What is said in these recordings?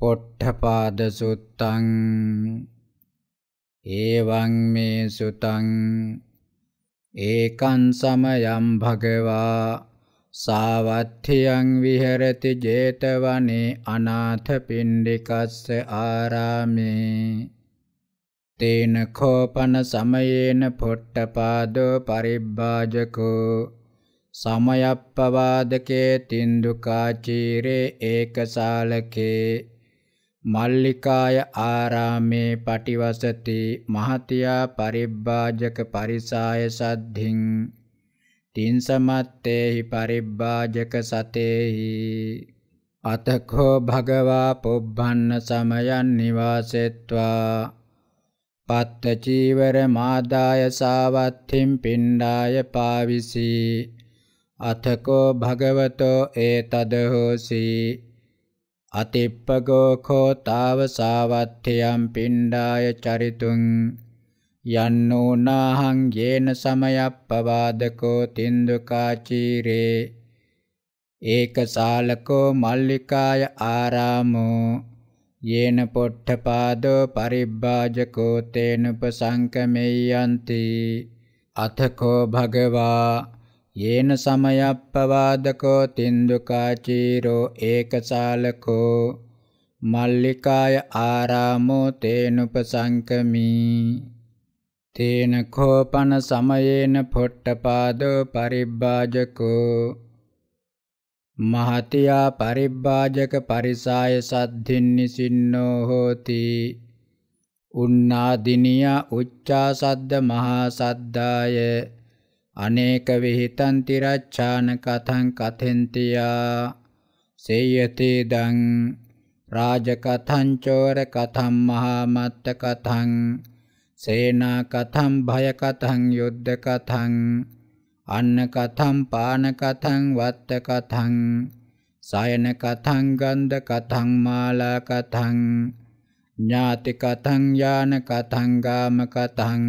පොට්ඨපාද සුත්තං ඒවං මේ සුතං ඒකං සමයම් භගවා සාවත්ථියං විහෙරති 제තවනේ අනාථ පිණ්ඩිකස්ස ආරාමේ තේන කෝපන සමයේන පොට්ටපාදෝ පරිබ්බාජකෝ සමයප්පවාදකේ තින්දුකාචීරේ ඒකසාලකේ මල්ලිකාය ආරාමේ පටිවසති මහතියා පරිබ්බාජක පරිසාය සද්ධින්. තින්සමත්තේහි පරිබ්බාජක සතේහි. අතකෝ භගවා පුබ්බන්න සමයන් නිවාසෙත්වා. පත්ත චීවර මාදාය සාවත්තිම් පිණ්ඩාය පාවිසී. අතකෝ භගවතෝ ඒතද හෝසි අතිප්පගෝ කෝ තාව සාවත්තියම් පිණ්ඩාය චරිතුං යන්නෝනාහං යේන සමයප්පවාදකෝ තින්දුකාචීරේ ඒකසාලකෝ මල්ලිකාය ආරාමෝ යේන පොට්ඨපාදෝ පරිබ්බාජකෝ තේනුපසංකමෙය්‍යන්ති අතකෝ භගවා යේන සමයප්පවාදකෝ තින්දුකාචීරෝ ඒකසාලකෝ මල්ලිකාය ආරාමෝ තේනුපසංකමී තේන කෝපන සමයේන පොට්ටපාදෝ පරිබ්බාජකෝ මහතියා පරිබ්බාජක පරිසාය සද්ධින්නිසින්නෝ හෝති උන්නාදිනියා උච්චා සද්ද මහා සද්දාය අනේක විහිතං තිරච්ඡාන කතං කතෙන්තියා සේයති දං රාජ කතං චෝර කතං මහා මත්ත කතං සේනා කතම් භය කතං යුද්ධ කතං අන්න කතම් පාන කතං වත්ත කතං සයන කතං ගන්ධ කතං මාලා කතං ඥාති කතං යාන කතං ගාම කතං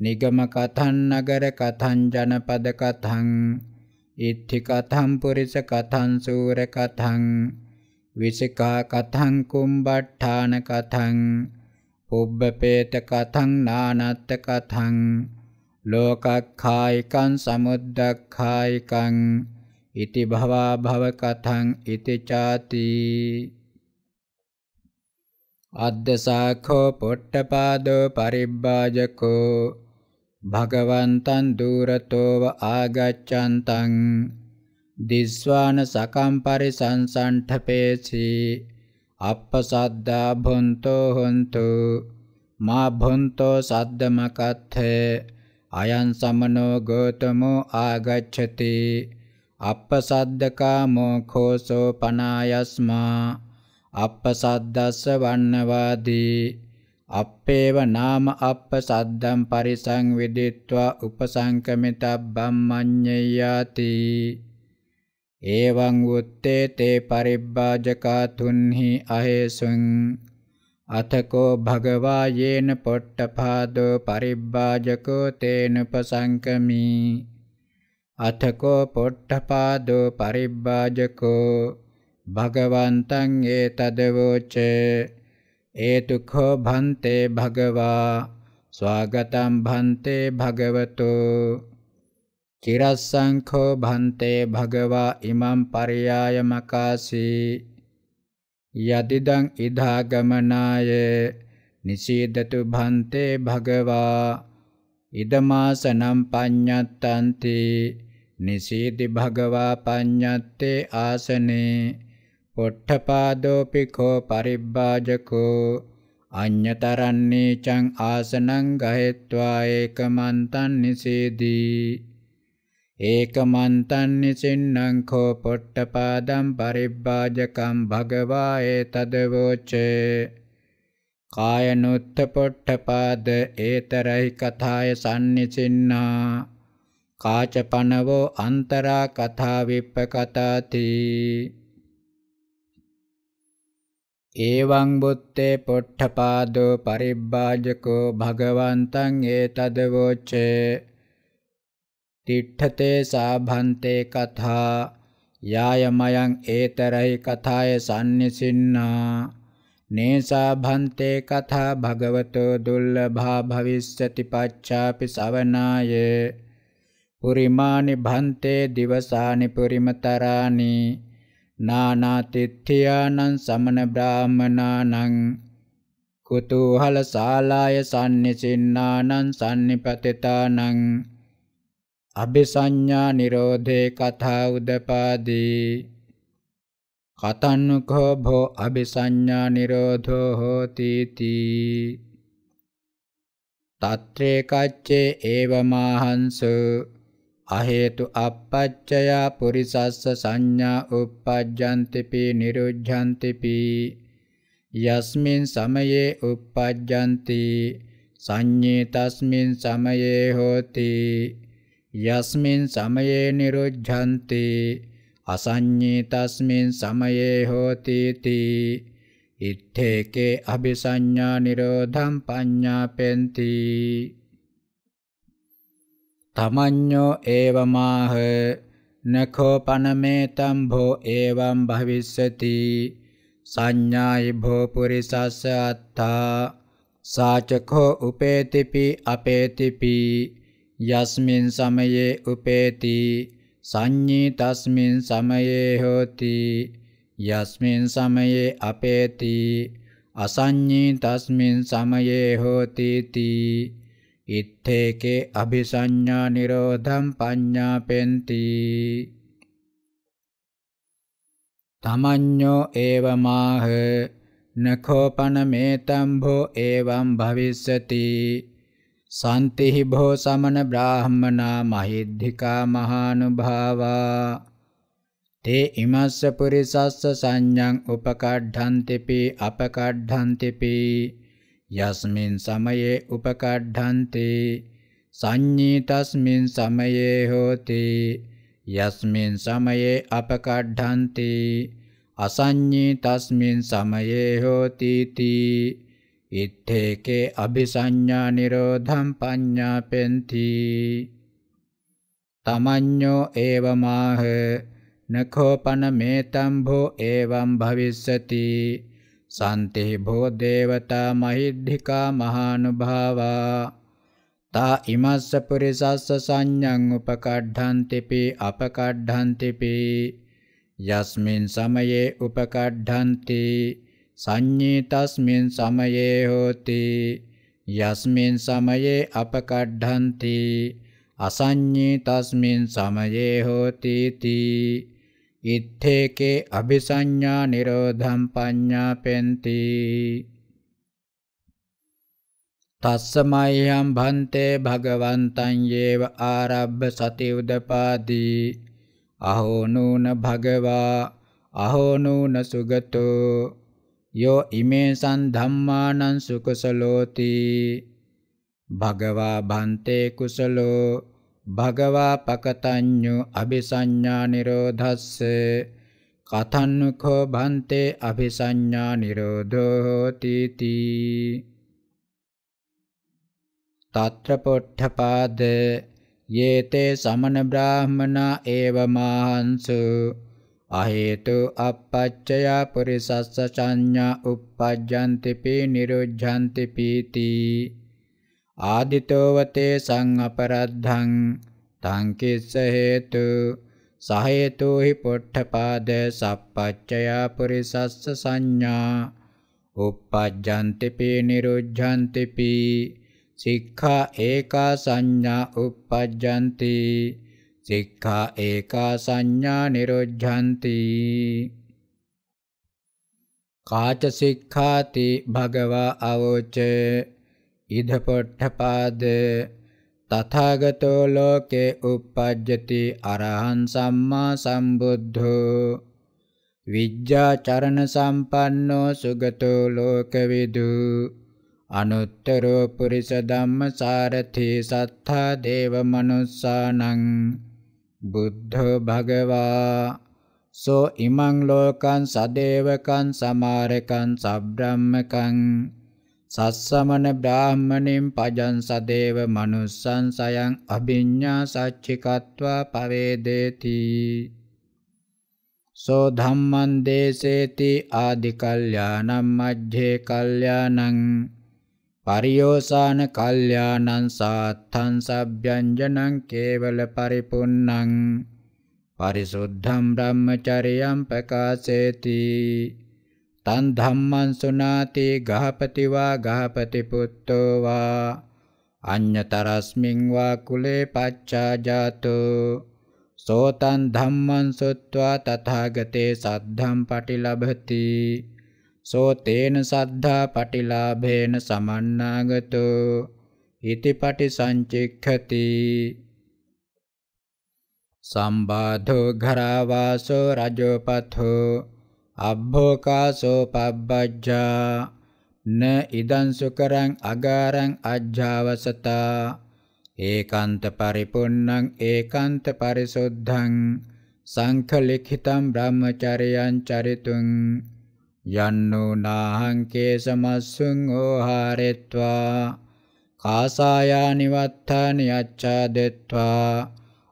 නිගම කතං නගර කතං ජනපද කතං ඉත්ථි කතං පුරිස කතං සූර කතං විසිකා කතං කුම්බට්ඨාන කතං පුබ්බපේත කතං නානත්ත කතං ලෝකක්ඛායිකං සමුද්දක්ඛායිකං ඉති භවා භව කතං ඉති ചാති අද්දසාඛෝ පොට්ටපාදෝ පරිබ්බාජකෝ භගවන්තං දූරතෝව ආගච්ඡන්තං දිස්වාන සකම් පරිසංසණ්ඨපේසී අප්පසද්දා භොන්තෝ හොන්තු මා භොන්තෝ සද්දමකත්ථේ අයං සමනෝ ගෝතමෝ ආගච්ඡති අප්පසද්දකාමෝ khෝසෝ පනායස්මා අප්පසද්දස්ස වන්නවාදී අප්පේව නාම අප්පසද්දම් පරිසංවිදිත්වා උපසංකමිතබ්බම් මඤ්ඤයාති. ඒවං උත්තේ තේ පරිබ්බාජකා තුන්හි අහේසුං අතකෝ භගවා යේන පොට්ටපාදෝ පරිබ්බාජකෝ තේනුපසංකමී අතකෝ පොට්ටපාදෝ පරිබ්බාජකෝ භගවන්තං ඒතදවෝච ඒතුඛෝ භන්තේ භගවා ස්වාගතම් භන්තේ භගවතෝ චිරස්සංඛෝ භන්තේ භගවා ඉමම් පරියායමකාසී යදිදං ඉදාගමනාය නිසීදතු භන්තේ භගවා ඉදමාසනම් පඤ්ඤත්තන්ති නිසීදි භගවා පඤ්ඤත්තේ ආසනේ පොට්ඨපාදෝපි කෝ පරිබ්බාජකෝ අඤ්‍යතරන්නේ චං ආසනං ගහෙත්වා ඒකමන්තං නිසීදී ඒකමන්තං නිසින්නං කෝ පොට්ටපාදම් පරිබ්බාජකම් භගවා ඒතදවෝච කායනුත්ත පොට්ටපාද ඒතරයි කථාය සම්නිසින්නා කාචපනවෝ අන්තරා කථා විප්පකතාති ඒවං බුත්තේ පොට්ටපාදෝ පරිබ්බාජකෝ භගවන්තං ඒතදවෝච තිට්ඨතේ සාභන්තේ කථා යායමයන් ඒතරයි කතාය සම්නිසින්නා නේසා භන්තේ කථා භගවතෝ දුල්ලභා භවිස්සති පච්චාපි සවනාය පුරිමානි භන්තේ දිවසානි පුරිමතරානි නානාතිත්‍යානං සමන බ්‍රාහමනානං කුතුහල සාලාය සම්නිසින්නානං සම්නිපතිතානං අபிසඤ්ඤා නිරෝධේ කථා උදපාදී කතන්නුකෝ භෝ අபிසඤ්ඤා නිරෝධෝ හෝති තී තත්‍රේ කච්චේ ඒවමාහංසෝ අහේතු අපච්චය පුරිසස්ස සංඥා uppajjantipi niruddhantipi යස්මින් සමයේ uppajjanti සංඤේ තස්මින් සමයේ හෝති. යස්මින් සමයේ නිරුද්ධಂತಿ අසඤ්ඤේ තස්මින් සමයේ හෝති තී ඉත්තේකේ අபிසඤ්ඤා නිරෝධම් පඤ්ඤාපෙන්ති තමඤ්ඤෝ ඒවමාහ නඛෝ පනමේතම් භෝ එවං භවිස්සති සංඥායි භෝ පුරිසස්ස අත්තා සාචකෝ උපේතිපි අපේතිපි යස්මින් සමයේ උපේති සංඤී තස්මින් සමයේ හෝති යස්මින් සමයේ අපේති අසඤ්ඤී තස්මින් සමයේ හෝති තී ඉත්තේකේ අபிසඤ්ඤා නිරෝධම් පඤ්ඤාපෙන්ති. තමඤ්ඤෝ ඒවමාහ නඛෝපන මේතම්භෝ එවං භවිස්සති. සන්තිහි භෝ සමන බ්‍රාහ්මනා මහිද්ධිකා මහානුභාවා. තේ ඉමස්ස පුරිසස්ස සංඥං උපකඩ්ඩන්තිපි අපකඩ්ඩන්තිපි. යස්මින් සමයේ උපකඩ්ඩන්ති සංඤී තස්මින් සමයේ හෝති යස්මින් සමයේ අපකඩ්ඩන්ති අසඤ්ඤී තස්මින් සමයේ හෝති තී ඉත්තේකේ අபிසඤ්ඤා නිරෝධම් පඤ්ඤාපෙන්ති. තමඤ්ඤෝ ඒවමාහ නඛෝපන මේතම් භෝ එවං භවිස්සති. සන්ති භෝ දේවතා මහිද්ධිකා මහානුභාවා. තා ඉමස්ස පුරිසස්ස සංඥං උපකඩ්ඩන්තිපි අපකඩ්ඩන්තිපි. යස්මින් සමයේ උපකඩ්ඩන්ති සංඤී තස්මින් සමයේ හෝති. යස්මින් සමයේ අපකඩ්ඩන්ති අසඤ්ඤී තස්මින් සමයේ හෝති තී ඉත්තේකේ අபிසඤ්ඤා නිරෝධම් පඤ්ඤාපෙන්ති। තස්සමයම් භන්තේ භගවන්තං යේව ආරබ්බ සති උදපාදී। අහෝ නූන භගවා අහෝ නූන සුගතෝ। යෝ ඉමේසං ධම්මානං සුකුසලෝති। භගවා භන්තේ කුසලෝ। භගවා පකතඤ්ඤු අபிසඤ්ඤා නිරෝධස්ස කතන්නුඛෝ භන්තේ අபிසඤ්ඤා නිරෝධෝ හෝති තී. తත්‍ර පොට්ඨපාද යේතේ සමන බ්‍රාහමනා ඒව මාහන්සු අහේතු අපච්චය පුරිසස්ස සංඥා uppajjanti pi niruddhanti piti ආදිතෝවතේ සං අපරද්ධං තං කිස්ස හේතු සහේතු හි පොට්ඨපාද සප්පච්චය පුරිසස්ස සංඥා uppajjantipi niruddhantipi සික්ඛා ඒකා සංඥා uppajjanti සික්ඛා ඒකා සංඥා නිරොජ්ජಂತಿ කාච සික්ඛාති භගවා අවෝච ඉද පොට්ඨපාද තථාගතෝ ලෝකේ uppajjati අරහං සම්මා සම්බුද්ධෝ විජ්ජාචරණ සම්පන්නෝ සුගතෝ ලෝකවිදු අනුත්තරෝ පුරිස ධම්මසාරථි සත්තා දේව මනුස්සානං බුද්ධෝ භගවා සෝ ඉමං ලෝකං සදේවකං සමාරකං සබ්‍රාහ්මකං සස්සමන බ්‍රාහ්මණින් පජං සදේව මනුස්සං සයං අභිඤ්ඤා සච්චිකත්වා පවේදේති. සෝ ධම්මං දේසේති ආදි කල්යාණං මජ්ජේ කල්යාණං පරියෝසాన කල්යාණං සාත්තං සබ්බ්‍යංජනං කේවල පරිපුන්නං පරිසුද්ධම් බ්‍රහ්මචරියම් ප්‍රකාශේති. තන් ධම්මං සුනාති ගහපති වා ගහපති පුত্তෝ වා අඤ්‍යතරස්මින් වා කුලේ පච්චාජාතෝ සෝතන් ධම්මං සොත්වා තථාගතේ සද්ධම් පටිලබති සෝතේන සද්ධා පටිලාභේන සමන්නාගතෝ ඉතිපටි සංචික්ඛති සම්බාධෝ ඝරාවාසෝ රජෝපතෝ අබ්භෝකාසෝ පබ්බජ්ජා න ඉදං සුකරං අගාරං අජ්ජාවසතා ඒකාන්ත පරිපුන්නං ඒකාන්ත පරිසුද්ධං සංඛලිඛිතං බ්‍රහ්මචර්යං චරිතුං යන්නෝ නාහං කේසමස්සුං ඕහාරෙත්වා කාසායා නිවත්තානි අච්ඡාදෙත්වා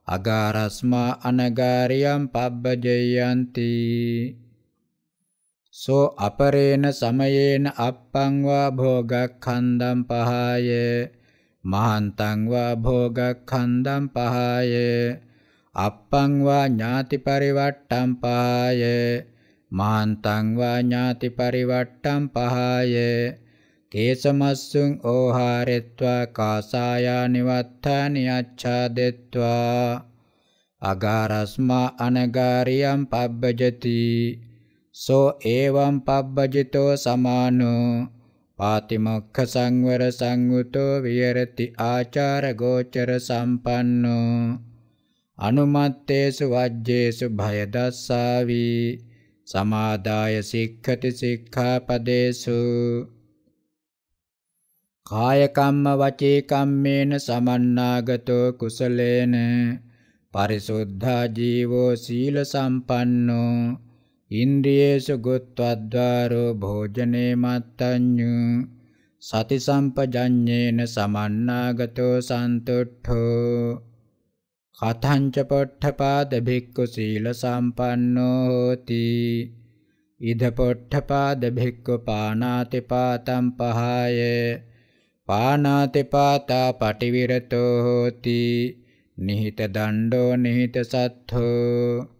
අගාරස්මා අනගාරියම් පබ්බජයන්ති සෝ අපරේන සමයේන අප්පං වා භෝගක්ඛන්දම් පහය මහන්තං වා භෝගක්ඛන්දම් පහය අප්පං වා ඥාති පරිවට්ටම් පහය මහන්තං වා ඥාති පරිවට්ටම් පහය කේසමස්සුං ඕහාරෙත්වා කාසායා නිවත්තානි අච්ඡාදෙත්වා අගාරස්මා අනගාරියම් පබ්බජති සෝ එවං පබ්බජිතෝ සමානෝ පාතිමොක්ඛ සංවර සංයුතෝ විහෙරති ආචාර ගෝචර සම්පන්නෝ අනුමත්තේසු වජ්ජේසු භය දස්සාවි සමාදාය සික්ඛති සික්ඛාපදේසු කාය කම්ම වචී කම්මේන සමන්නාගතෝ කුසලේන පරිසුද්ධා ජීවෝ සීල සම්පන්නෝ ඉන්ද්‍රියේසු ගොත්වද්වාරෝ භෝජනේ මත්තඤ්ඤු සති සම්පජඤ්ඤේන සමන්නාගතෝ සන්තුට්ඨෝ කතංච පොට්ඨපාද භික්ඛු සීල සම්පන්නෝ හෝති ඉද පොට්ඨපාද භික්ඛු පානාති පාතම් පහය පානාති පාතා පටිවිරතෝ හෝති නිහිත දණ්ඩෝ නිහිත සත්ථෝ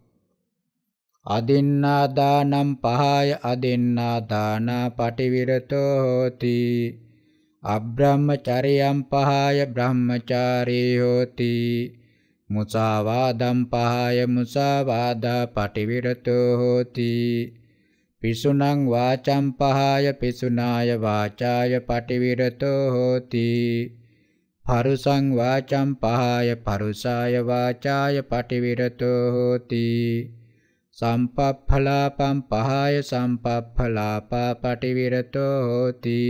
අදින්නා දානම් පහය අදින්නා දානා පටිවිරතෝ හෝති අබ්‍රහ්මචරියම් පහය බ්‍රහ්මචාරී හෝති. මුසාවාදම් පහය මුසාවාදා පටිවිරතෝ හෝති. පිසුනං වාචම් පහය පිසුනාය වාචාය පටිවිරතෝ හෝති. පරුසං වාචම් පහය පරුසාය වාචාය පටිවිරතෝ හෝති. සම්පප්ඵලාපම් පහය සම්පප්ඵලාපා පටිවිරතෝ හෝති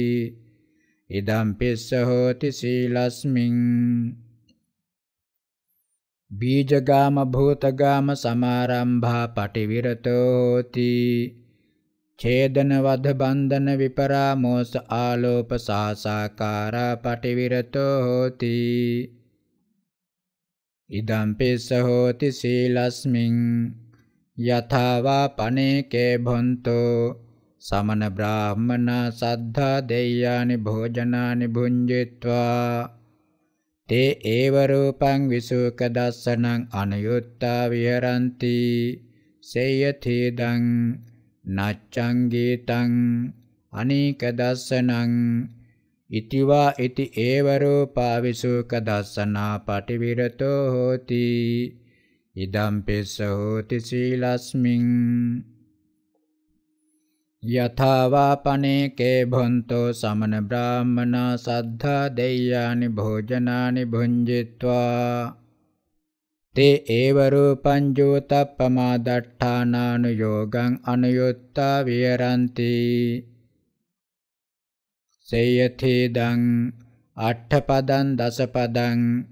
ඉදම් පිස්ස හෝති සීලස්මින්. බීජගාම භූතගාම සමාරම්භා පටිවිරතෝ හෝති ඡේදන වධ බන්ධන විපරාමෝස ආලෝප සාසාකාරා පටිවිරතෝ හෝති ඉදම් පිස්ස හෝති සීලස්මින්. යථාවා පනේකේ භොන්තෝ සමන බ්‍රාහ්මනා සද්ධා දෙය්‍යානි භෝජනානි භුඤ්ජිත්වා තේ ඒව රූපං විසුක දස්සනං අනයුත්තා විහරಂತಿ। සේයථීදං නච්ඡං ගීතං අනීක දස්සනං। ඉතිවා ඉති ඒව රූපා විසුක දස්සනා පටිවිරතෝ හෝති। ඉදම්පෙස්ස හෝති සීලස්මින්. යථාවා පනේකේ භොන්තෝ සමන බ්‍රාහ්මනා සද්ධා දෙය්‍යානි භෝජනානි භුංජිත්වා. තේ ඒව රූපං ජෝතප්පමාදට්ඨානානු යෝගං අනුයුත්තා විහරಂತಿ. සේයථේදං අට්ඨපදං දසපදං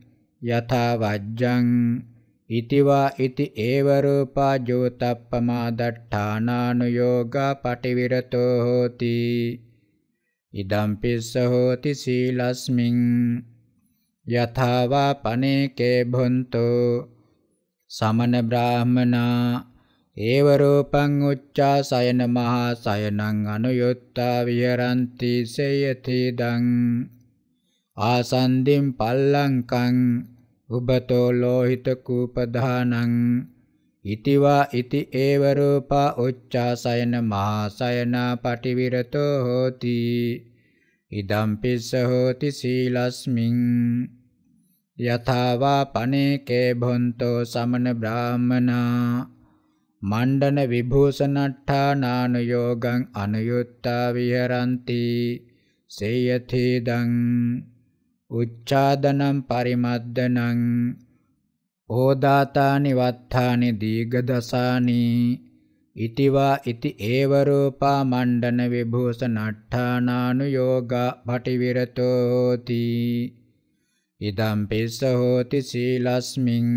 යථා වජ්ජං ඉතිවා ඉති ඒව රූපා ජෝතප්පමා දට්ඨානානුയോഗා පටිවිරතෝ හෝති. ඉදම් පිස්ස හෝති සීලස්මින් යථාවා පනේකේ භොන්තෝ. සමන බ්‍රාහමනා ඒව රූපං උච්චා සයන මහා සයනං අනුයුත්තා විහරಂತಿ සේයති දං. ආසන්දිම් පල්ලංකං උබතෝ ලෝහිත කූපදානං ඉතිවා ඉති ඒව රූපා උච්චා සයන මහා සයනා පටිවිරතෝ හෝති. ඉදම් පිස්ස හෝති සීලස්මින්. යථාවා පනේකේ භොන්තෝ සමන බ්‍රාහ්මනා. මණ්ඩන විභූෂණට්ඨානාන යෝගං අනුයුත්තා විහරಂತಿ. සේයතිදං උච්ඡාදනම් පරිමද්දනං ඕදාතානි වත්තානි දීඝදසානි ඉතිවා ඉති ඒව රූපා මණ්ඩන විභූෂණට්ඨානානු යෝගා පටිවිරතෝ හෝති ඉදම් පිස්ස හෝති සීලස්මින්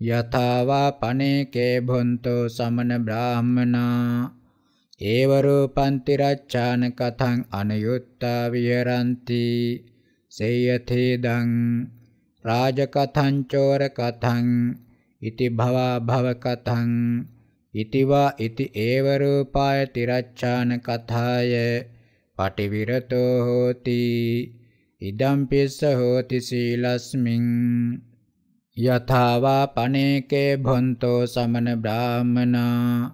යථාවා පනේකේ භොන්තෝ සමන බ්‍රාහ්මනා ඒව රූපන්ති රච්ඡාන කතං අනයුත්තා විහරಂತಿ. සේයතේදං රාජකතං චෝර කතං ඉති භවා භව කතං ඉතිවා ඉති ඒව රූපාය තිරච්ඡාන කතාය පටිවිරතෝ හෝති ඉදම් පිස්ස හෝති සීලස්මින් යථාවා පනේකේ භොන්තෝ සමන බ්‍රාහ්මනා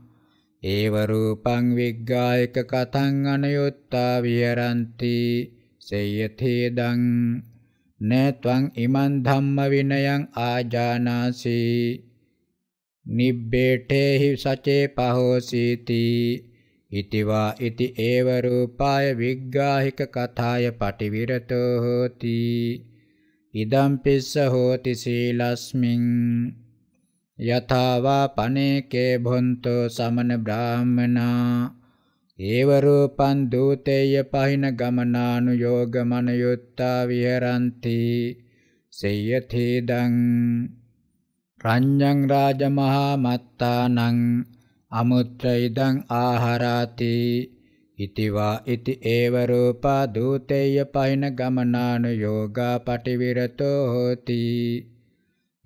ඒව රූපං විග්ගායක කතං අනයුත්තා විහරಂತಿ සේයතේදං නත්වං ඉමන් ධම්ම විනයං ආජානාසි නිබ්බේඨේහි සචේ පහෝසීති ඉතිවා ඉති ඒව රූපාය විග්ගාහික කතාය පටිවිරතෝ හෝති ඉදම් පිස්ස හෝති සීලස්මින් යථාවා පනේකේ භොන්තෝ සමන බ්‍රාහ්මනා ඒව රූපං දූතේය පහින ගමනානු යෝගමනයුත්තා විහරಂತಿ සේයතේදං රඤ්ඤං රාජමහා මත්තානං අමුත්‍ර ඉදං ආහාරාති. ඉතිවා ඉති ඒව රූපා දූතේය පහින ගමනානු යෝගා පටිවිරතෝ හෝති.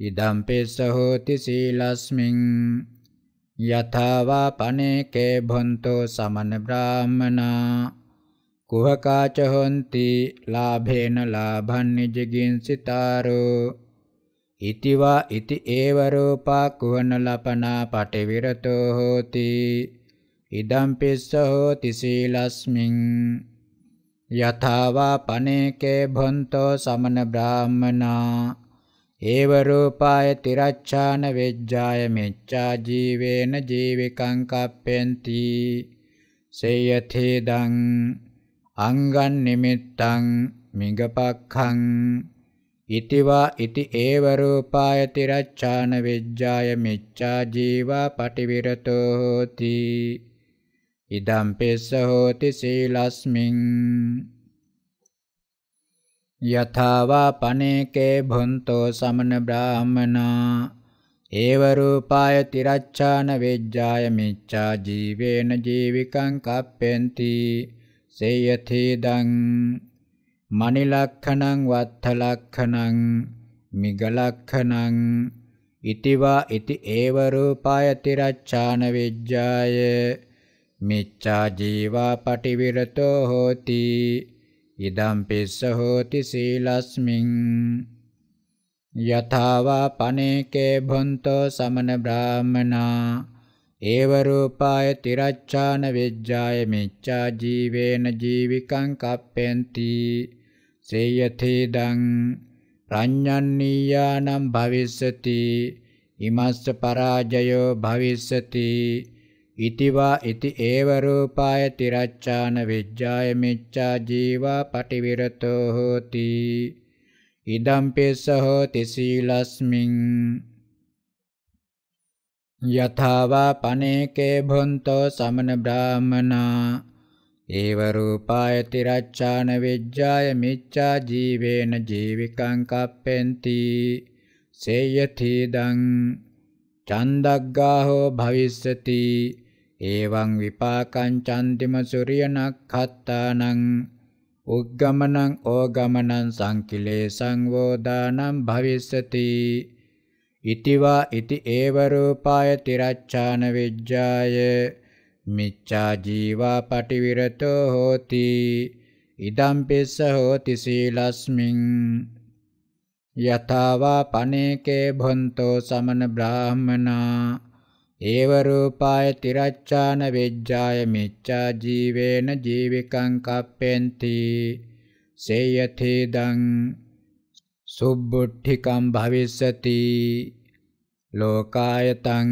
ඉදම් පෙස්ස හෝති සීලස්මින් යථාවා පනේකේ භොන්තෝ සමන බ්‍රාහ්මනා කුහකාච හොಂತಿ ලාභේන ලාභන් නිජගින්සිතාරෝ ඉතිවා ඉති ඒව රූපා කුහන ලපනා පටිවිරතෝ හෝති ඉදම් පිස්ස හෝති සීලස්මින් යථාවා පනේකේ භොන්තෝ සමන බ්‍රාහ්මනා ඒව රූපාය තිරච්ඡාන වෙජ්ජාය මෙච්ඡා ජීවේන ජීවිකං කප්පෙන්ති. සේයතේදං අංගන් නිමිත්තං මිගපක්ඛං ඉතිවා ඉති ඒව රූපාය තිරච්ඡාන වෙජ්ජාය මෙච්ඡා ජීවා පටිවිරතෝ හෝති ඉදම් පෙස්ස හෝති සීලස්මින් යථාවා පනේකේ භොන්තෝ සමන බ්‍රාහ්මනා. ඒව රූපාය තිරච්ඡාන වෙජ්ජාය මිච්ඡා ජීවේන ජීවිකං කප්පෙන්ති. සේයතිදං මනිලක්ඛනං වත්තලක්ඛනං මිගලක්ඛනං ඉතිවා ඉති ඒව රූපාය තිරච්ඡාන වෙජ්ජාය මිච්ඡා ජීවා පටිවිරතෝ හෝති. ඉදම් පිස්ස හෝති සීලස්මින්. යථාවා පනේකේ භොන්තෝ සමන බ්‍රාහ්මනා. ඒව රූපාය තිරච්ඡාන වෙජ්ජාය මිච්ඡා ජීවේන ජීවිකං කප්පෙන්ති. සේයතේදං රඤ්ඤන්නීයානම් භවිස්සති. ඉමස්ස පරාජයෝ භවිස්සති. ඉතිවා ඉති ඒව රූපාය තිරච්ඡාන විජ්ජාය මිච්ඡා ජීවා පටිවිරතෝ හෝති. ඉදම් පෙස්ස හෝති සීලස්මින්. යථාවා පනේකේ භොන්තෝ සමන බ්‍රාහ්මනා. ඒව රූපාය තිරච්ඡාන විජ්ජාය මිච්ඡා ජීවේන ජීවිකං කප්පෙන්ති. සේයතිදං චන්දග්ගාහෝ භවිස්සති. ඒවං විපාකං චන්දිම සුරියනක්ඛත්තානං උග්ගමනං ඕගමනං සංකිලේසං වෝදානං භවිස්සති. ඉතිවා ඉති ඒව රූපාය තිරච්ඡාන විජ්ජාය. මිච්ඡා ජීවා පටිවිරතෝ හෝති. ඉදම් පිස්ස හෝති සීලස්මින්. යතාවා පනේකේ භොන්තෝ සමන බ්‍රාහමනා. ඒව රූපාය තිරච්ඡාන වෙජ්ජාය මිච්ඡා ජීවේන ජීවිකං කප්පෙන්ති. සේයතේදං සුබ්බුට්ඨිකම් භවිස්සති. ලෝකායතං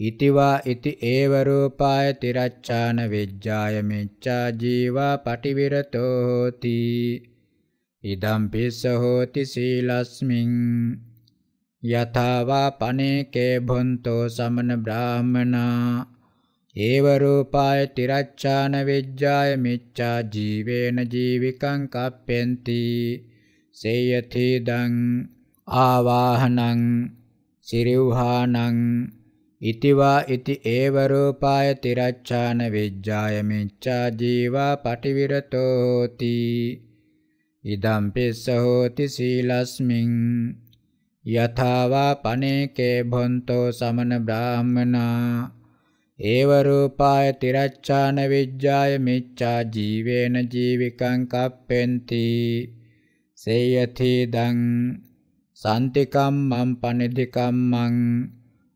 ඉතිවා ඉති ඒව රූපාය තිරච්ඡාන වෙජ්ජාය මිච්ඡා ජීවා පටිවිරතෝ හෝති ඉදම් පිස්ස හෝති සීලස්මින් යථාවා පනේකේ භොන්තෝ සමන බ්‍රාහමනා. ඒව රූපාය තිරච්ඡාන වෙජ්ජාය මිච්ඡා ජීවේන ජීවිකං කප්පෙන්ති. සේයතිදං ආවාහනං සිරිව්හානං ඉතිවා ඉති ඒව රූපාය තිරච්ඡාන විජ්ජාය මිච්ඡා ජීවා පටිවිරතෝ හෝති ඉදම් පිස්ස හෝති සීලස්මින් යථාවා පනේකේ භොන්තෝ සමන බ්‍රාහමනා. ඒව රූපාය තිරච්ඡාන විජ්ජාය මිච්ඡා ජීවේන ජීවිකං කප්පෙන්ති. සේයතිදං සන්තිකම්මං පනිදිකම්මං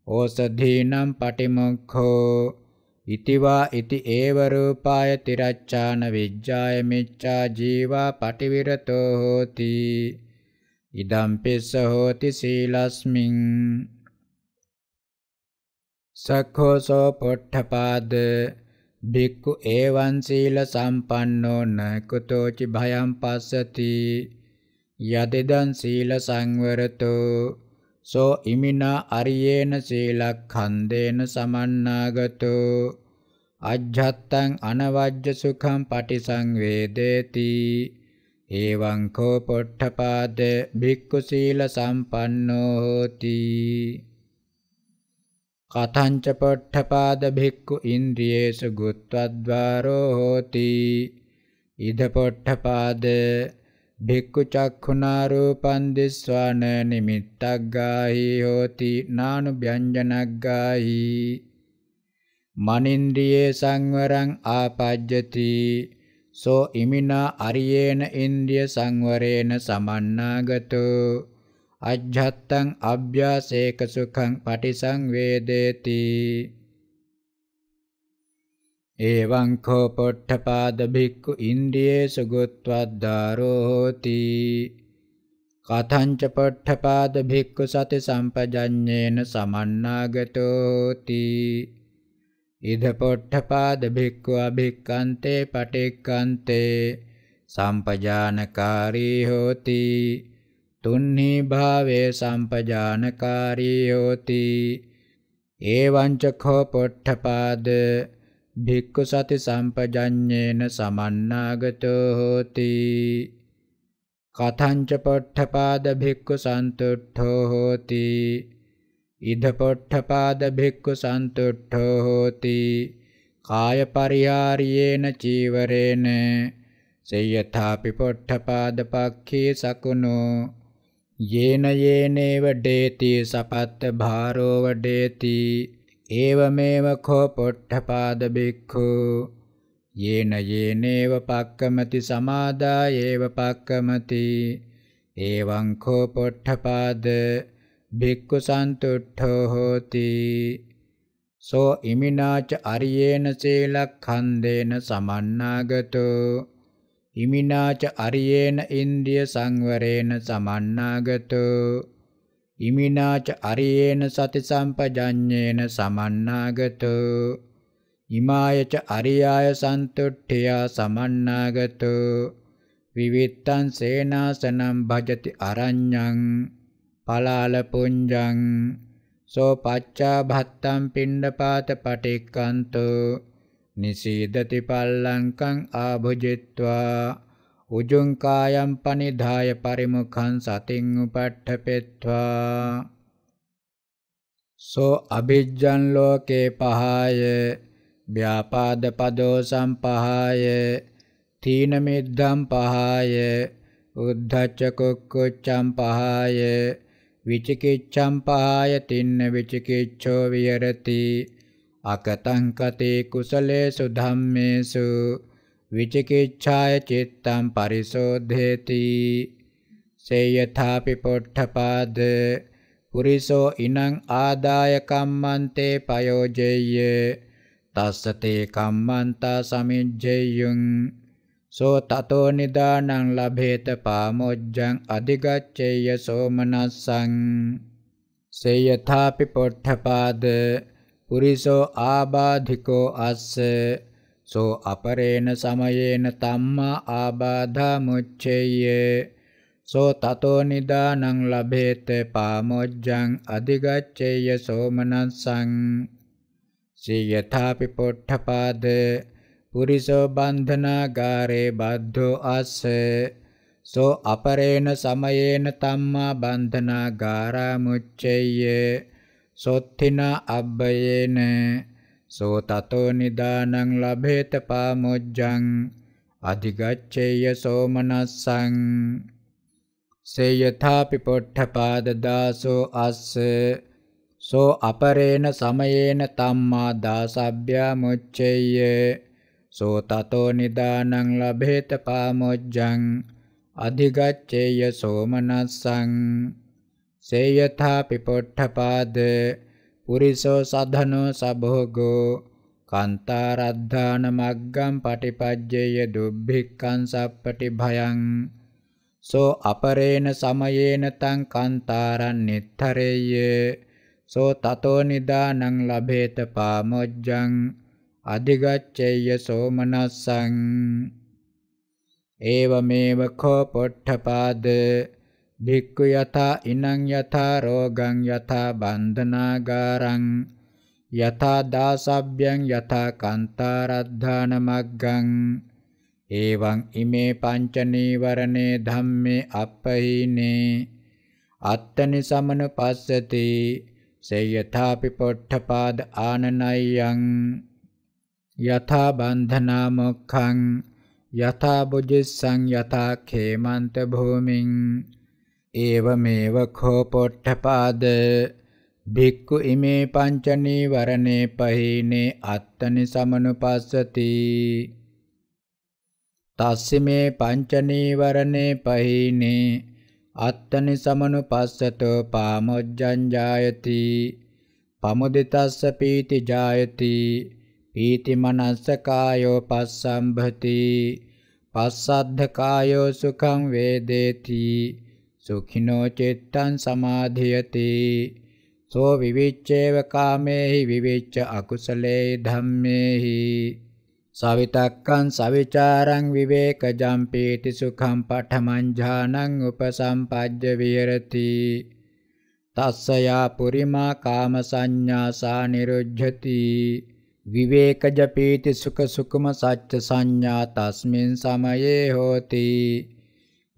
ඕසධීනම් පටිමොක්ඛෝ. ඉතිවා ඉති ඒව රූපාය තිරච්ඡාන විජ්ජාය මිච්ඡා ජීවා පටිවිරතෝ හෝති. ඉදම් පිස්ස හෝති සීලස්මින්. සක්ඛෝසෝ පොට්ඨපාද. භික්ඛු ඒවං සීල සම්පන්නෝ න කුතෝචි භයං පස්සති. යදෙදං සීල සංවරතෝ. සෝ ඉමිනා අරියේන සීලක්ඛන්දේන සමන්නාගතෝ. අජ්ජත්තං අනවජ්ජ සුඛං පටිසංවේදේති. එවං කෝ පොට්ඨපාද භික්ඛු සීල සම්පන්නෝ හෝති. කතංච පොට්ඨපාද භික්ඛු ඉන්ද්‍රියේසු ගුත්වද්වාරෝ හෝති. ඉද පොට්ඨපාද භික්ඛු චක්ඛුනා රූපං දිස්වාන නිමිත්තක් ගාහි හෝති. නානු ව්‍යංජනක් ගාහි මනින්ද්‍රියේ සංවරං ආපජ්ජති. සෝ ඉමිනා අරියේන ඉන්ද්‍රිය සංවරේන සමන්නාගතෝ. අජ්ජත්තං අභ්‍යාසේක සුඛං පටිසංවේදේති. එවං කෝ පොට්ඨපාද භික්ඛු ඉන්ද්‍රියේසු ගොත්වද්දාරෝ හෝති. කතංච පොට්ඨපාද භික්ඛු සති සම්පජඤ්ඤේන සමන්නාගතෝ හෝති. ඉද පොට්ඨපාද භික්ඛු අභික්ඛන්තේ පටික්ඛන්තේ සම්පජානකාරී හෝති. තුන්හි භාවේ සම්පජානකාරී හෝති. එවං චඛෝ පොට්ඨපාද භික්ඛු සති සම්පජඤ්ඤේන සමන්නාගතෝ හෝති. කතංච පොට්ඨපාද භික්ඛු සන්තුට්ඨෝ හෝති. ඉද පොට්ඨපාද භික්ඛු සන්තුට්ඨෝ හෝති। කාය පරිහාරියේන චීවරේන। සේයථාපි පොට්ඨපාද පක්ඛේ සකුණෝ යේන යේනේව ඩේති සපත්ත භාරෝ වඩේති ඒවමේව කෝ පොට්ඨපාද බික්ඛු යේන යේනේව පක්කමති සමාදා ඒව පක්කමති। එවං කෝ පොට්ඨපාද। බික්ඛු සන්තුට්ඨෝ හෝති සෝ ඉමිනාච අරියේන සීලක්ඛන්දේන සමන්නාගතෝ। ඉමිනාච අරියේන ඉන්ද්‍රිය සංවරේන සමන්නාගතෝ। ඉමිනාච අරියේන සති සම්පජඤ්ඤේන සමන්නාගතෝ। ඉමායච අරියාය සන්තුට්ඨියා සමන්නාගතෝ। විවිත්තං සේනාසනම් භජති අරඤ්ඤං। පලාල පුඤ්ජං සෝ පච්චා භත්තම් පිණ්ඩපාත පටික්කන්තෝ නිසීදති පල්ලංකං ආභුජිත්වා උජුං කායම් පනිදාය පරිමුඛං සතින් උපට්ඨපෙත්වා සෝ අභිජ්ජං ලෝකේ පහය ව්‍යාපාද පදෝ සම්පහය තීන මිද්දම් පහය උද්ධච්ච කුක්කුච්ඡම් පහය විචිකිච්ඡම් පහය තින්න විචිකිච්ඡෝ විහෙරති. අකතං කතේ කුසලේසු ධම්මේසු. විචිකිච්ඡාය චිත්තං පරිසෝධේති. සේයථාපි පොට්ඨපාද. පුරිසෝ ඉනං ආදාය කම්මන්තේ පයෝජෙය්‍ය තස්සතේ කම්මන්තා සමිජ්ජෙය්‍යුං සෝ තතෝ නිදානං ලභේත පාමොජ්ජං අධිගච්ඡේය සෝමනස්සං සේයථාපි පොට්ඨපාද පුරිසෝ ආබාධිකෝ අස්ස සෝ අපරේණ සමයේන තම්මා ආබාධා මුච්ඡේය සෝ තතෝ නිදානං ලභේත පාමොජ්ජං අධිගච්ඡේය සෝමනස්සං සියථාපි පොට්ඨපාද පුරිසෝ බන්ධනාගාරේ බද්ධෝ අස්ස. සෝ අපරේණ සමයේන තම්මා බන්ධනාගාරා මුච්චෙය්‍ය. සොත්තිනා අබ්බයේන. සෝ තතෝ නිදානං ලභේත පාමොජ්ජං. අධිගච්ඡේය සෝමනස්සං. සේයථාපි පොට්ඨපාද දාසෝ අස්ස. සෝ අපරේණ සමයේන තම්මා දාසබ්භ්‍යා මුච්චෙය්‍ය. සෝ තතෝ නිදානං ලභේත පාමොජ්ජං අධිගච්ඡේය සෝමනස්සං සේයථාපි පොට්ඨපාද පුරිසෝ සධනෝ සභෝගෝ කාන්තාරද්ධාන මග්ගම් පටිපජ්ජේය දුබ්භික්ඛං සප්පටි භයං සෝ අපරේණ සමයේන තං කාන්තාරං නිත්තරේය සෝ තතෝ නිදානං ලභේත පාමොජ්ජං අධිගච්ඡේය සෝමනස්සං। ඒවමේව කෝ පොට්ඨපාද। භික්ඛු යතා ඉනං යතා රෝගං යතා බන්ධනාගාරං। යතා දාසබ්බ්‍යං යතා කාන්තාරද්ධාන මග්ගං එවං ඉමේ පංච නීවරණේ ධම්මේ අප්පහීනේ අත්තනි සමනුපස්සති සේයථාපි පොට්ඨපාද ආනනයං। යථා බන්ධනා මොක්ඛං යථා බුජිස්සං යථා khේමන්ත භූමින් ඒවමේව khෝ පොට්ඨපාද භික්ඛු ඉමේ පංච නීවරණේ පහීනේ අත්තනි සමනුපස්සති තස්සිමේ පංච නීවරණේ පහීනේ අත්තනි සමනුපස්සතෝ පාමොජ්ජං ජායති පමුදිතස්ස පීති ජායති පීති මනස්ස කායෝ පස්සම්භති. පස්සද්ධ කායෝ සුඛං වේදේති. සුඛිනෝ චිත්තං සමාධියති. සෝ විවිච්ඡේව කාමේහි විවිච්ඡ අකුසලේ ධම්මේහි. සවිතක්කං සවිචාරං විවේකජම් පීති සුඛං පඨමං ඥානං උපසම්පජ්ජ විහෙරති. තස්සයා පුරිමා කාම සංඥාසා නිරුද්ධති විවේකජ පීති සුඛ සුකුම සච්ච සංඥා තස්මින් සමයේ හෝති.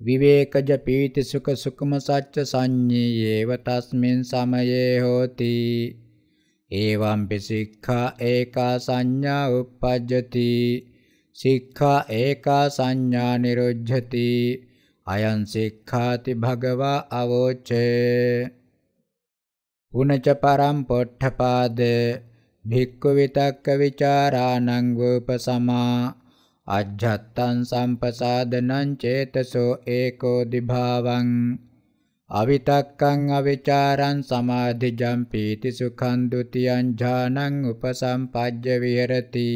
විවේකජ පීති සුඛ සුකුම සච්ච සංඤී ඒව තස්මින් සමයේ හෝති. ඒවම්පි සික්ඛා ඒකා සංඥා uppajjati සික්ඛා ඒකා සංඥා නිරුද්ධති. අයං සික්ඛාති භගවා අවෝචේ. පුනච පරම් පොට්ඨපාද භික්ඛු විතක්ක ਵਿਚාරාණං වූපසමා අජ්ජත්තං සම්පසාදනං චේතසෝ ඒකෝ දිභාවං අවිතක්කං අවිචාරං සමාධිජං පීති සුඛං ဒ ුතියං ඥානං උපසම්පජ්ජ විහෙරති